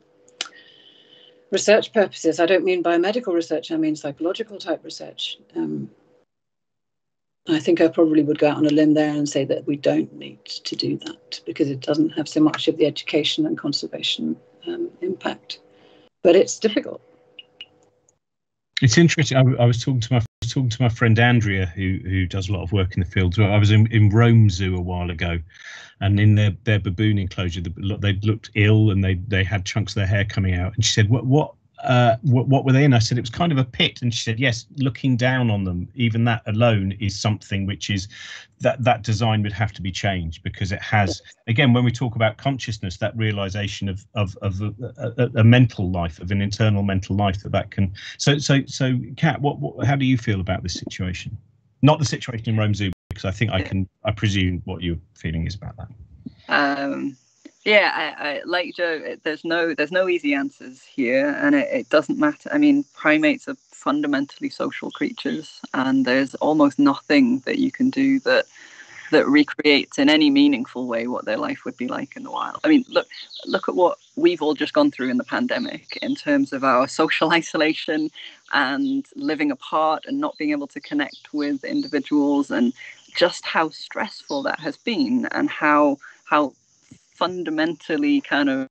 research purposes. I don't mean biomedical research, I mean psychological type research. Um, I think I probably would go out on a limb there and say that we don't need to do that because it doesn't have so much of the education and conservation um, impact. But it's difficult. It's interesting. I, I, was talking to my talking to my friend Andrea, who who does a lot of work in the field. I was in, in Rome Zoo a while ago, and in their, their baboon enclosure, they looked ill and they they had chunks of their hair coming out. And she said, "What what uh, what, what, were they in? I said it was kind of a pit, and she said yes. Looking down on them, even that alone is something which is that that design would have to be changed because it has again when we talk about consciousness, that realization of of, of a, a, a mental life, of an internal mental life that that can. So so so, Cat, what, what how do you feel about this situation? Not the situation in Rome Zoo, because I think I can I presume what your feeling is about that. Um, yeah, I, I, like Jo. There's no there's no easy answers here, and it, it doesn't matter. I mean, primates are fundamentally social creatures, and there's almost nothing that you can do that that recreates in any meaningful way what their life would be like in the wild. I mean, look look at what we've all just gone through in the pandemic in terms of our (laughs) social isolation and living apart and not being able to connect with individuals and just how stressful that has been and how how fundamentally kind of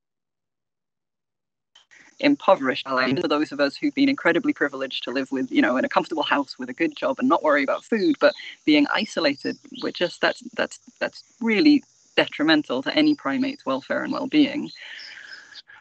impoverished for those of us who've been incredibly privileged to live with, you know, in a comfortable house with a good job and not worry about food, but being isolated, we're just that's that's that's really detrimental to any primate's welfare and well-being.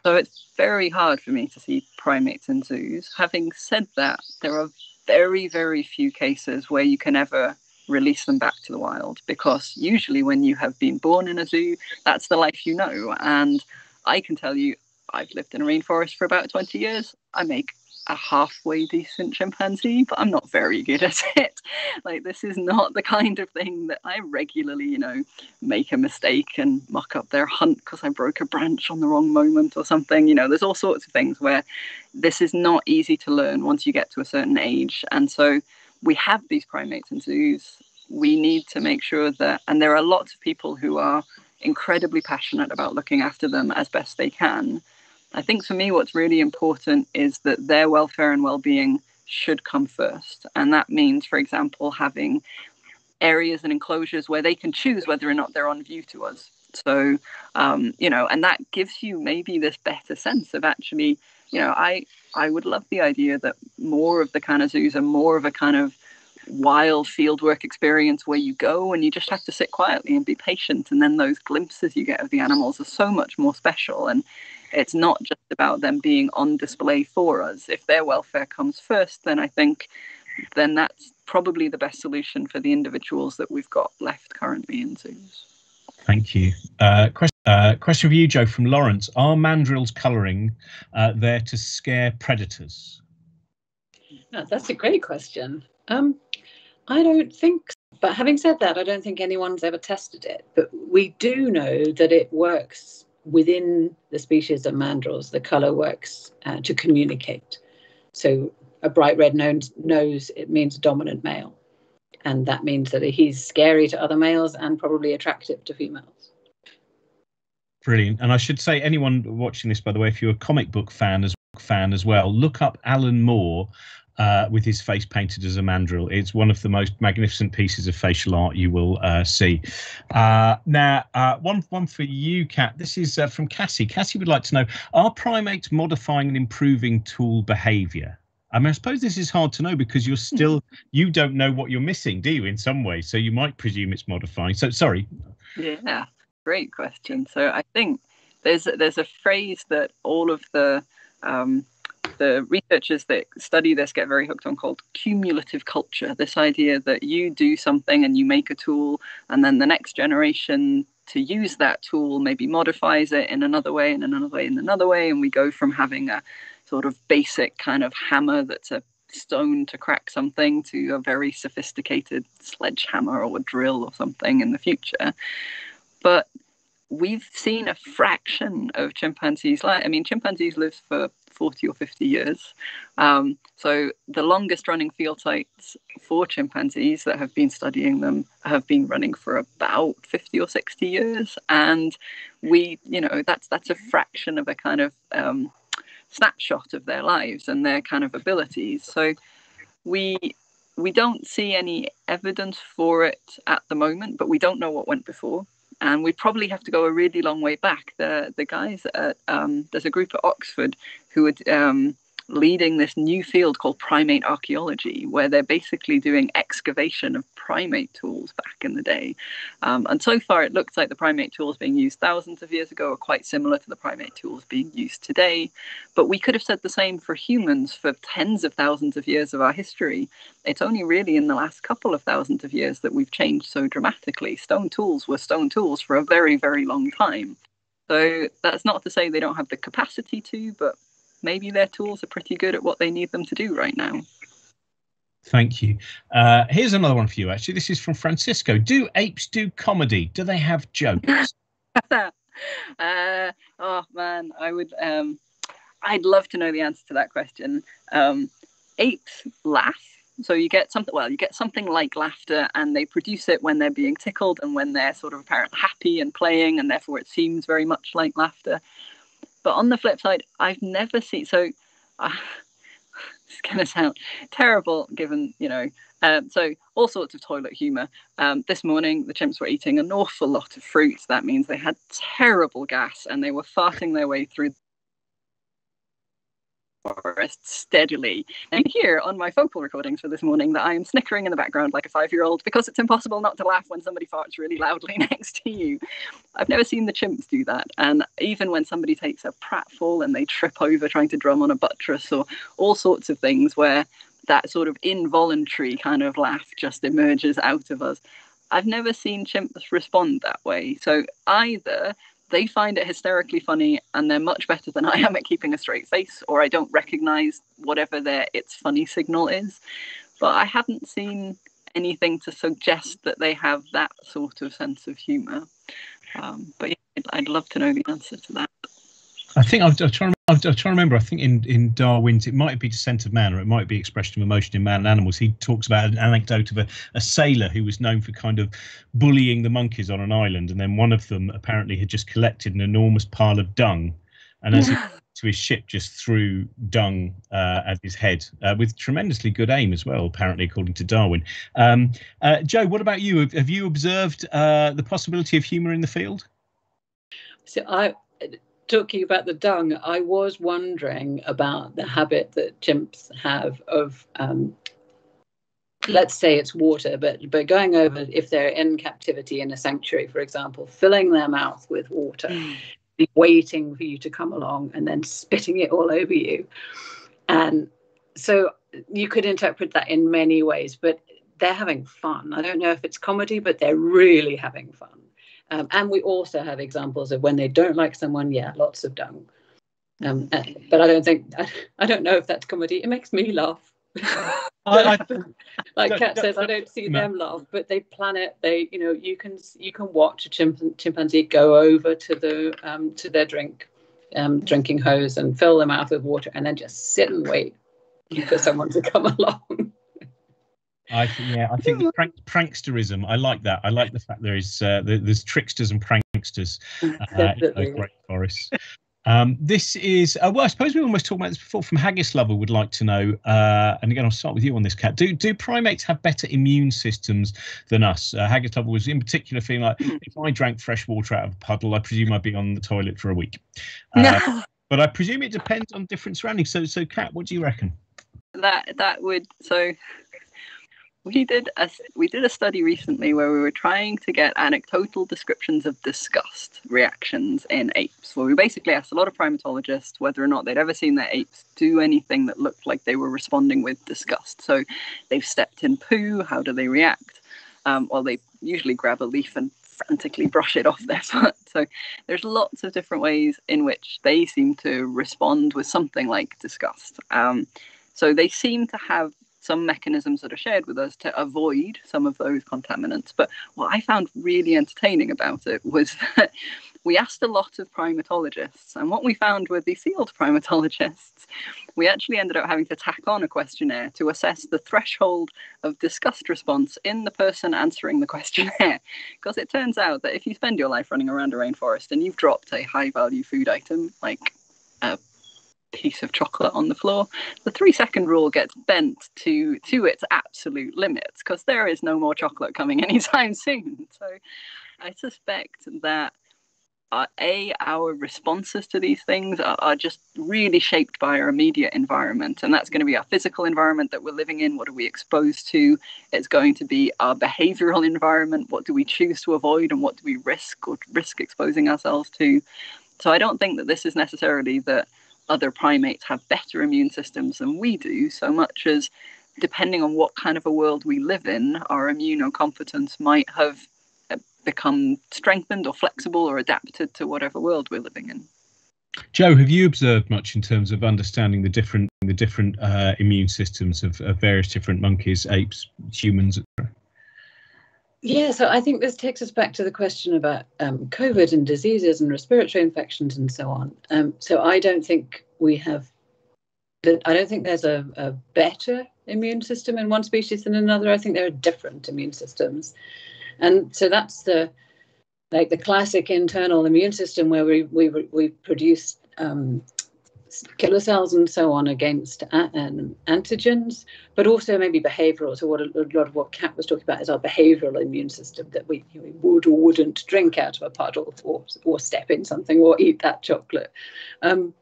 So it's very hard for me to see primates in zoos. Having said that, there are very, very few cases where you can ever release them back to the wild because usually when you have been born in a zoo that's the life you know. And i can tell you i've lived in a rainforest for about 20 years. I make a halfway decent chimpanzee but i'm not very good (laughs) at it. Like this is not the kind of thing that i regularly you know make a mistake and muck up their hunt because i broke a branch on the wrong moment or something. You know there's all sorts of things where this is not easy to learn once you get to a certain age. And so we have these primates in zoos. We need to make sure that, and there are lots of people who are incredibly passionate about looking after them as best they can. I think for me, what's really important is that their welfare and well being should come first. And that means, for example, having areas and enclosures where they can choose whether or not they're on view to us. So, um, you know, and that gives you maybe this better sense of actually, you know, I I would love the idea that more of the kind of zoos are more of a kind of wild fieldwork experience where you go and you just have to sit quietly and be patient. And then those glimpses you get of the animals are so much more special. And it's not just about them being on display for us. If their welfare comes first then i think then that's probably the best solution for the individuals that we've got left currently in zoos Thank you. Uh, question, uh, question for you, Jo, from Lawrence. Are mandrills colouring uh, there to scare predators? Oh, that's a great question. Um, I don't think, but having said that, I don't think anyone's ever tested it. But we do know that it works within the species of mandrills. The colour works uh, to communicate. So a bright red nose, it means a dominant male and that means that he's scary to other males and probably attractive to females. Brilliant. And I should say, anyone watching this, by the way, if you're a comic book fan as fan as well, look up Alan Moore uh, with his face painted as a mandrill. It's one of the most magnificent pieces of facial art you will uh, see. Uh, now, uh, one one for you, Cat. This is uh, from Cassie. Cassie would like to know: Are primates modifying and improving tool behaviour? I mean, I suppose this is hard to know because you're still (laughs) you don't know what you're missing, do you? In some way, so you might presume it's modifying. So sorry. Yeah, great question. So I think there's there's a phrase that all of the um, the researchers that study this get very hooked on called cumulative culture. This idea that you do something and you make a tool, and then the next generation to use that tool maybe modifies it in another way, in another way, in another way, and we go from having a sort of basic kind of hammer that's a stone to crack something to a very sophisticated sledgehammer or a drill or something in the future. But we've seen a fraction of chimpanzees life. I mean, chimpanzees live for 40 or 50 years. Um, so the longest running field sites for chimpanzees that have been studying them have been running for about 50 or 60 years. And we, you know, that's that's a fraction of a kind of um, snapshot of their lives and their kind of abilities. So we we don't see any evidence for it at the moment, but we don't know what went before. And we probably have to go a really long way back. The the guys at um, there's a group at Oxford who would um, leading this new field called primate archaeology, where they're basically doing excavation of primate tools back in the day. Um, and so far, it looks like the primate tools being used thousands of years ago are quite similar to the primate tools being used today. But we could have said the same for humans for tens of thousands of years of our history. It's only really in the last couple of thousands of years that we've changed so dramatically. Stone tools were stone tools for a very, very long time. So that's not to say they don't have the capacity to, but maybe their tools are pretty good at what they need them to do right now. Thank you. Uh, here's another one for you, actually. This is from Francisco. Do apes do comedy? Do they have jokes? (laughs) uh, oh, man. I would. Um, I'd love to know the answer to that question. Um, apes laugh. So you get something. Well, you get something like laughter, and they produce it when they're being tickled and when they're sort of apparently happy and playing, and therefore it seems very much like laughter. But on the flip side, I've never seen so. Uh, (laughs) it's going to sound terrible, given you know. Um, so all sorts of toilet humour. Um, this morning, the chimps were eating an awful lot of fruit. That means they had terrible gas, and they were farting their way through forest steadily. And hear on my vocal recordings for this morning that I am snickering in the background like a five year old because it's impossible not to laugh when somebody farts really loudly (laughs) next to you. I've never seen the chimps do that. And even when somebody takes a pratfall and they trip over trying to drum on a buttress or all sorts of things where that sort of involuntary kind of laugh just emerges out of us. I've never seen chimps respond that way. So either they find it hysterically funny and they're much better than (laughs) I am at keeping a straight face, or I don't recognize whatever their it's funny signal is. But I haven't seen anything to suggest that they have that sort of sense of humor. Um, but yeah, I'd, I'd love to know the answer to that. I think I'm, I'm trying. I'm, trying to remember. I think in in Darwin's, it might be Descent of Man, or it might be Expression of Emotion in Man and Animals. He talks about an anecdote of a, a sailor who was known for kind of bullying the monkeys on an island, and then one of them apparently had just collected an enormous pile of dung, and as he to his ship just threw dung uh, at his head uh, with tremendously good aim as well, apparently, according to Darwin. Um, uh, Jo, what about you? Have, have you observed uh, the possibility of humour in the field? So I talking about the dung, I was wondering about the habit that chimps have of, um, let's say it's water, but but going over if they're in captivity in a sanctuary, for example, filling their mouth with water, mm. waiting for you to come along, and then spitting it all over you, and so you could interpret that in many ways, but they're having fun. I don't know if it's comedy, but they're really having fun. Um, and we also have examples of when they don't like someone, yeah, lots of dung. Um, uh, but I don't think, I, (laughs) I, don't know if that's comedy. It makes me laugh. I, I, (laughs) like Cat says, I don't see no. them laugh, but they plan it. They, you know, you can you can watch a chimp- chimpanzee go over to the um, to their drink um, drinking hose and fill their mouth with water, and then just sit and wait for someone to come (laughs) along. I think, yeah, I think the prank, pranksterism. I like that. I like the fact there is uh, there's tricksters and pranksters uh, in great forests. Um, this is uh, well, I suppose we almost talked about this before. From Haggis Lover would like to know, uh, and again, I'll start with you on this, Cat. Do do primates have better immune systems than us? Uh, Haggis Lover was in particular feeling like hmm. if I drank fresh water out of a puddle, I presume I'd be on the toilet for a week. Uh, but I presume it depends on different surroundings. So, so Cat, what do you reckon? That that would so we did a we did a study recently where we were trying to get anecdotal descriptions of disgust reactions in apes where we basically asked a lot of primatologists whether or not they'd ever seen their apes do anything that looked like they were responding with disgust. So they've stepped in poo how do they react? Um, well they usually grab a leaf and frantically brush it off their (laughs) foot. So there's lots of different ways in which they seem to respond with something like disgust. Um, so they seem to have some mechanisms that are shared with us to avoid some of those contaminants. But what I found really entertaining about it was (laughs) that we asked a lot of primatologists, and what we found were the field (laughs) primatologists. We actually ended up having to tack on a questionnaire to assess the threshold of disgust response in the person answering the questionnaire. (laughs) because it turns out that if you spend your life running around a rainforest and you've dropped a high value food item like a piece of chocolate on the floor the three second rule gets bent to to its absolute limits because there is no more chocolate coming (laughs) anytime soon. So i suspect that uh, a our responses to these things are, are, just really shaped by our immediate environment and that's going to be our physical environment that we're living in. What are we exposed to? It's going to be our behavioral environment. What do we choose to avoid and what do we risk or risk exposing ourselves to? So i don't think that this is necessarily that other primates have better immune systems than we do so much as depending on what kind of a world we live in our immunocompetence might have become strengthened or flexible or adapted to whatever world we're living in. Jo, have you observed much in terms of understanding the different the different uh, immune systems of, of, various different monkeys, apes, humans? Yeah, so I think this takes us back to the question about um, COVID and diseases and respiratory infections and so on. Um, so I don't think we have, I don't think there's a, a better immune system in one species than another. I think there are different immune systems and so that's the like the classic internal immune system where we we we produce um, killer cells and so on against uh, um, antigens, but also maybe behavioral. So what a, a, lot of what Cat was talking about is our behavioral immune system that we, you know, would or wouldn't drink out of a puddle or or step in something or eat that chocolate. Um,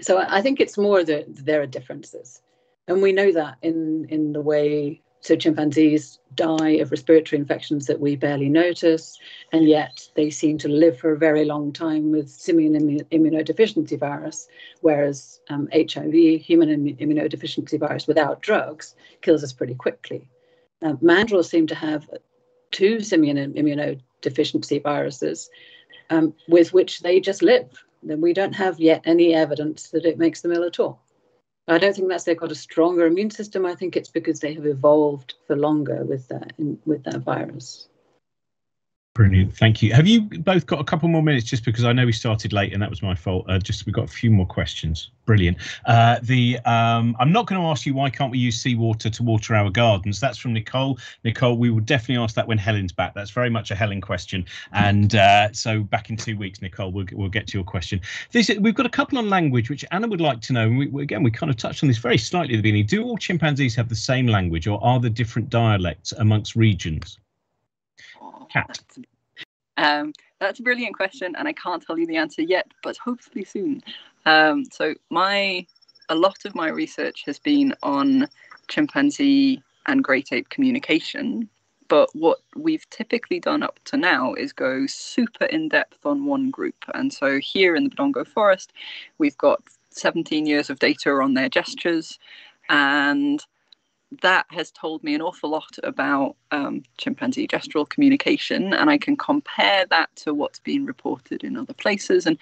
so I, I think it's more that there are differences, and we know that in in the way so chimpanzees die of respiratory infections that we barely notice, and yet they seem to live for a very long time with simian immunodeficiency virus, whereas um, HIV, human immunodeficiency virus without drugs, kills us pretty quickly. Uh, mandrills seem to have two simian immunodeficiency viruses um, with which they just live. Then We don't have yet any evidence that it makes them ill at all. I don't think that's they've got a stronger immune system. I think it's because they have evolved for longer with that with that virus. Brilliant, thank you. Have you both got a couple more minutes? Just because I know we started late and that was my fault. Uh, just we've got a few more questions. Brilliant. Uh, the um, I'm not going to ask you why can't we use seawater to water our gardens. That's from Nicole. Nicole, we will definitely ask that when Helen's back. That's very much a Helen question. And uh, so back in two weeks, Nicole, we'll we'll get to your question. This we've got a couple on language which Anna would like to know. And we, again, we kind of touched on this very slightly at the beginning. Do all chimpanzees have the same language, or are there different dialects amongst regions? Cat. Um, that's a brilliant question, and I can't tell you the answer yet, but hopefully soon. Um, so my a lot of my research has been on chimpanzee and great ape communication, but what we've typically done up to now is go super in depth on one group. And so here in the Budongo Forest, we've got 17 years of data on their gestures, and that has told me an awful lot about um, chimpanzee gestural communication, and I can compare that to what's been reported in other places. And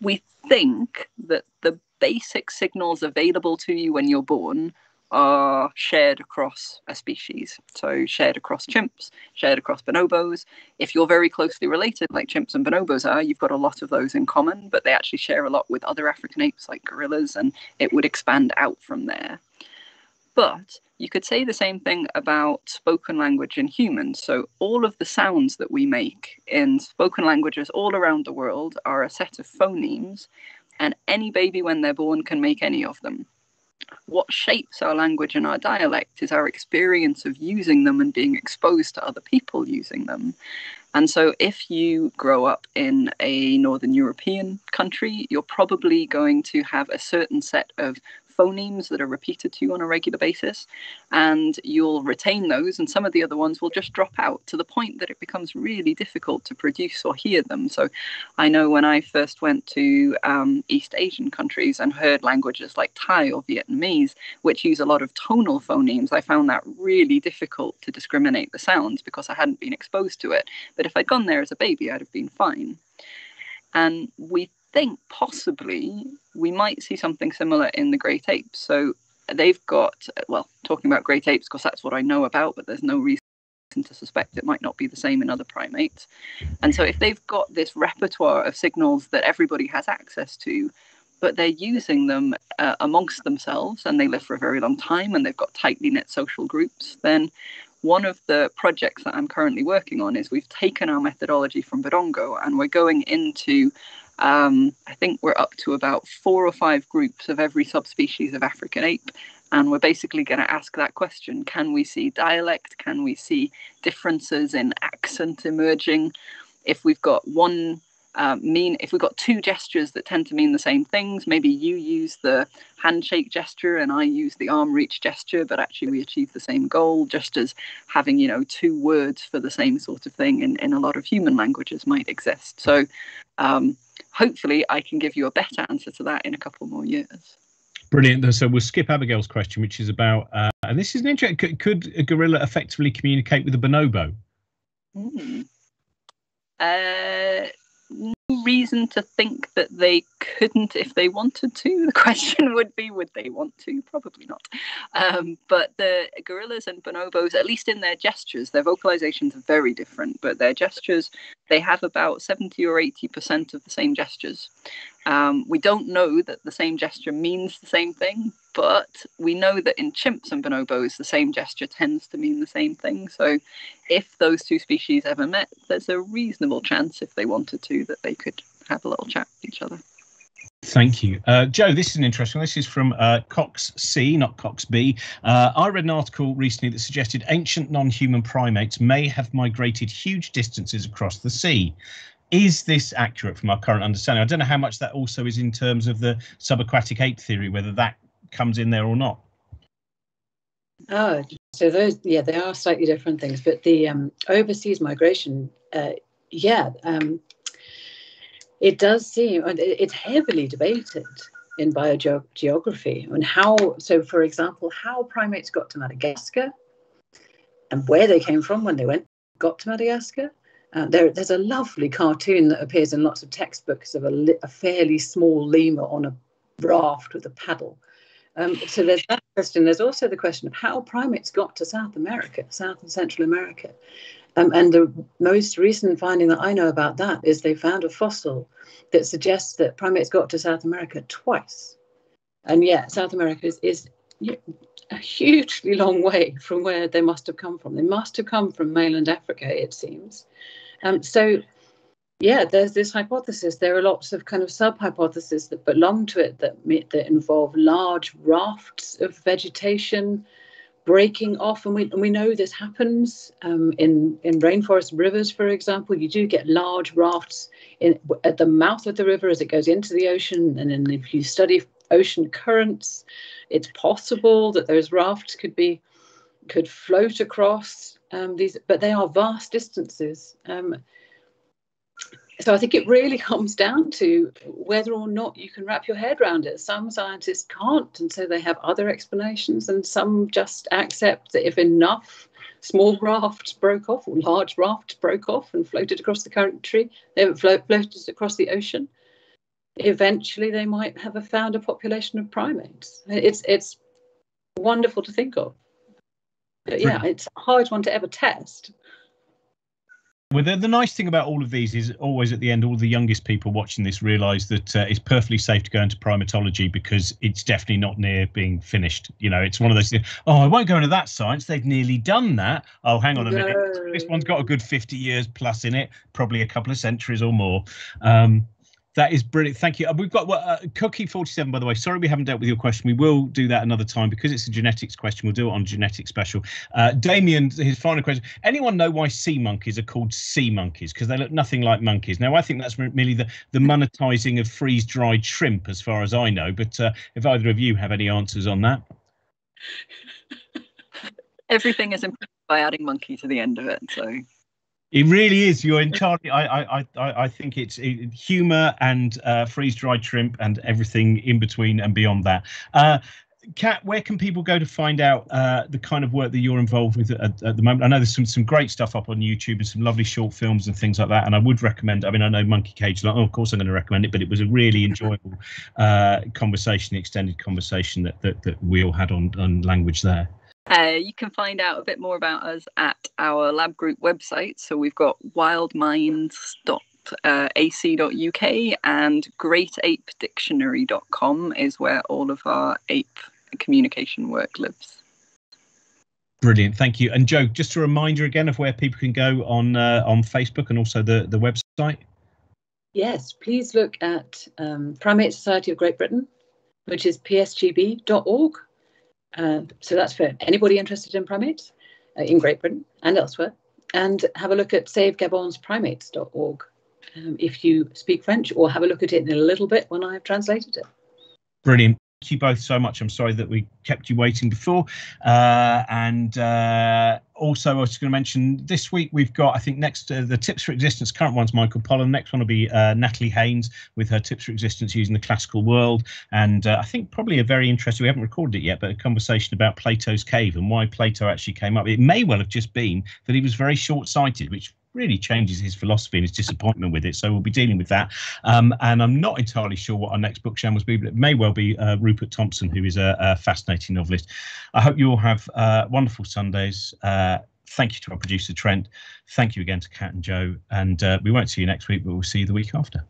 we think that the basic signals available to you when you're born are shared across a species. So, shared across chimps, shared across bonobos. If you're very closely related, like chimps and bonobos are, you've got a lot of those in common, but they actually share a lot with other African apes like gorillas, and it would expand out from there. But you could say the same thing about spoken language in humans. So, all of the sounds that we make in spoken languages all around the world are a set of phonemes, and any baby, when they're born, can make any of them. What shapes our language and our dialect is our experience of using them and being exposed to other people using them. And so, if you grow up in a Northern European country, you're probably going to have a certain set of phonemes that are repeated to you on a regular basis, and you'll retain those, and some of the other ones will just drop out to the point that it becomes really difficult to produce or hear them. So, I know when I first went to um, East Asian countries and heard languages like Thai or Vietnamese, which use a lot of tonal phonemes, I found that really difficult to discriminate the sounds because I hadn't been exposed to it. But if I'd gone there as a baby, I'd have been fine. And we think possibly we might see something similar in the great apes. So they've got, well, talking about great apes, because that's what I know about, but there's no reason to suspect it might not be the same in other primates. And so if they've got this repertoire of signals that everybody has access to, but they're using them uh, amongst themselves and they live for a very long time and they've got tightly knit social groups, then one of the projects that I'm currently working on is we've taken our methodology from Budongo and we're going into um, I think we're up to about four or five groups of every subspecies of African ape. And we're basically going to ask that question Can we see dialect? Can we see differences in accent emerging? If we've got one uh, mean if we've got two gestures that tend to mean the same things maybe you use the handshake gesture and i use the arm reach gesture but actually we achieve the same goal just as having you know two words for the same sort of thing in, in a lot of human languages might exist so um, hopefully i can give you a better answer to that in a couple more years Brilliant. So we'll skip Abigail's question, which is about, uh, and this is an interesting. Could, could, a gorilla effectively communicate with a bonobo? Mm. Uh, reason to think that they couldn't if they wanted to. (laughs) The question would be, would they want to? Probably not. Um, but the gorillas and bonobos, at least in their gestures, their vocalizations are very different, but their gestures, they have about 70 or 80% of the same gestures. Um, we don't know that the same gesture means the same thing, but we know that in chimps and bonobos, the same gesture tends to mean the same thing. So, if those two species ever met, there's a reasonable chance, if they wanted to, that they could have a little chat with each other. Thank you. Uh, Jo, this is an interesting one. This is from uh, Cox C, not Cox B. Uh, I read an article recently that suggested ancient non human primates may have migrated huge distances across the sea. Is this accurate from our current understanding? I don't know how much that also is in terms of the subaquatic ape theory, whether that comes in there or not. Oh, so those, yeah, they are slightly different things. But the um, overseas migration, uh, yeah, um, it does seem, and it's heavily debated in biogeography on how, so for example, how primates got to Madagascar and where they came from when they went, got to Madagascar. Uh, there, there's a lovely cartoon that appears in lots of textbooks of a, a fairly small lemur on a raft with a paddle. Um, so there's that question. There's also the question of how primates got to South America, South and Central America. Um, and the most recent finding that I know about that is they found a fossil that suggests that primates got to South America twice. And yet, South America is, is a hugely long way from where they must have come from. They must have come from mainland Africa, it seems. Um, so yeah, there's this hypothesis. There are lots of kind of sub hypotheses that belong to it that that involve large rafts of vegetation breaking off, and we and we know this happens um, in in rainforest rivers, for example. You do get large rafts in at the mouth of the river as it goes into the ocean, and then if you study ocean currents, it's possible that those rafts could be could float across um, these, but they are vast distances. Um, so I think it really (laughs) comes down to whether or not you can wrap your head around it. Some scientists can't, and so they have other explanations, and some just accept that if enough small rafts broke off or large rafts broke off and floated across the country, they float, floated across the ocean, eventually they might have found a population of primates. It's it's wonderful to think of. But yeah, hmm. it's a hard one to ever test. Well, the, the, nice thing about all of these is always at the end, all the youngest people watching this realise that uh, it's perfectly safe to go into primatology because it's definitely not near being finished. You know, it's one of those things. Oh, I won't go into that science. They've nearly done that. Oh, hang on a minute. This one's got a good 50 years plus in it, probably a couple of centuries or more. Um, that is brilliant. Thank you. Uh, we've got uh, Cookie forty seven. By the way, sorry we haven't dealt with your question. We will do that another time because it's a genetics question. We'll do it on genetic special. Uh, Damien, his final question: Anyone know why sea monkeys are called sea monkeys? Because they look nothing like monkeys. Now, I think that's merely the the monetizing of freeze dried shrimp, as far as I know. But uh, if either of you have any answers on that, (laughs) everything is improved by adding monkey to the end of it. So it really is. You're entirely. I I I I think it's it, humor and uh, freeze dried shrimp and everything in between and beyond that. Uh, Cat, where can people go to find out uh, the kind of work that you're involved with at, at, the moment? I know there's some some great stuff up on YouTube and some lovely short films and things like that. And I would recommend. I mean, I know Monkey Cage. Like, oh, of course, I'm going to recommend it. But it was a really enjoyable uh, conversation, extended conversation that, that that we all had on on language there. Uh, you can find out a bit more about us at our lab group website. So we've got wildminds.ac.uk and greatapedictionary.com is where all of our ape communication work lives. Brilliant, thank you. And Jo, just a reminder again of where people can go on uh, on Facebook and also the the website. Yes, please look at um, Primate Society of Great Britain, which is psgb.org. Uh, so that's for anybody interested in primates uh, in Great Britain and elsewhere. And have a look at savegabonsprimates.org. um, if you speak French or have a look at it in a little bit when I've translated it. Brilliant. You both so much. I'm sorry that we kept you waiting before. Uh, and uh, also, I was going to mention this week we've got, I think, next uh, the Tips for Existence. Current one's Michael Pollan. Next one will be uh, Natalie Haynes with her Tips for Existence using the classical world. And uh, I think probably a very interesting, we haven't recorded it yet, but a conversation about Plato's cave and why Plato actually came up. It may well have just been that he was very short sighted, which really changes his philosophy and his disappointment with it. So we'll be dealing with that. Um, and I'm not entirely sure what our next book sham will be, but it may well be uh, Rupert Thomson, who is a, a, fascinating novelist. I hope you all have uh, wonderful Sundays. Uh, thank you to our producer Trent. Thank you again to Cat and Jo. And uh, we won't see you next week, but we'll see you the week after.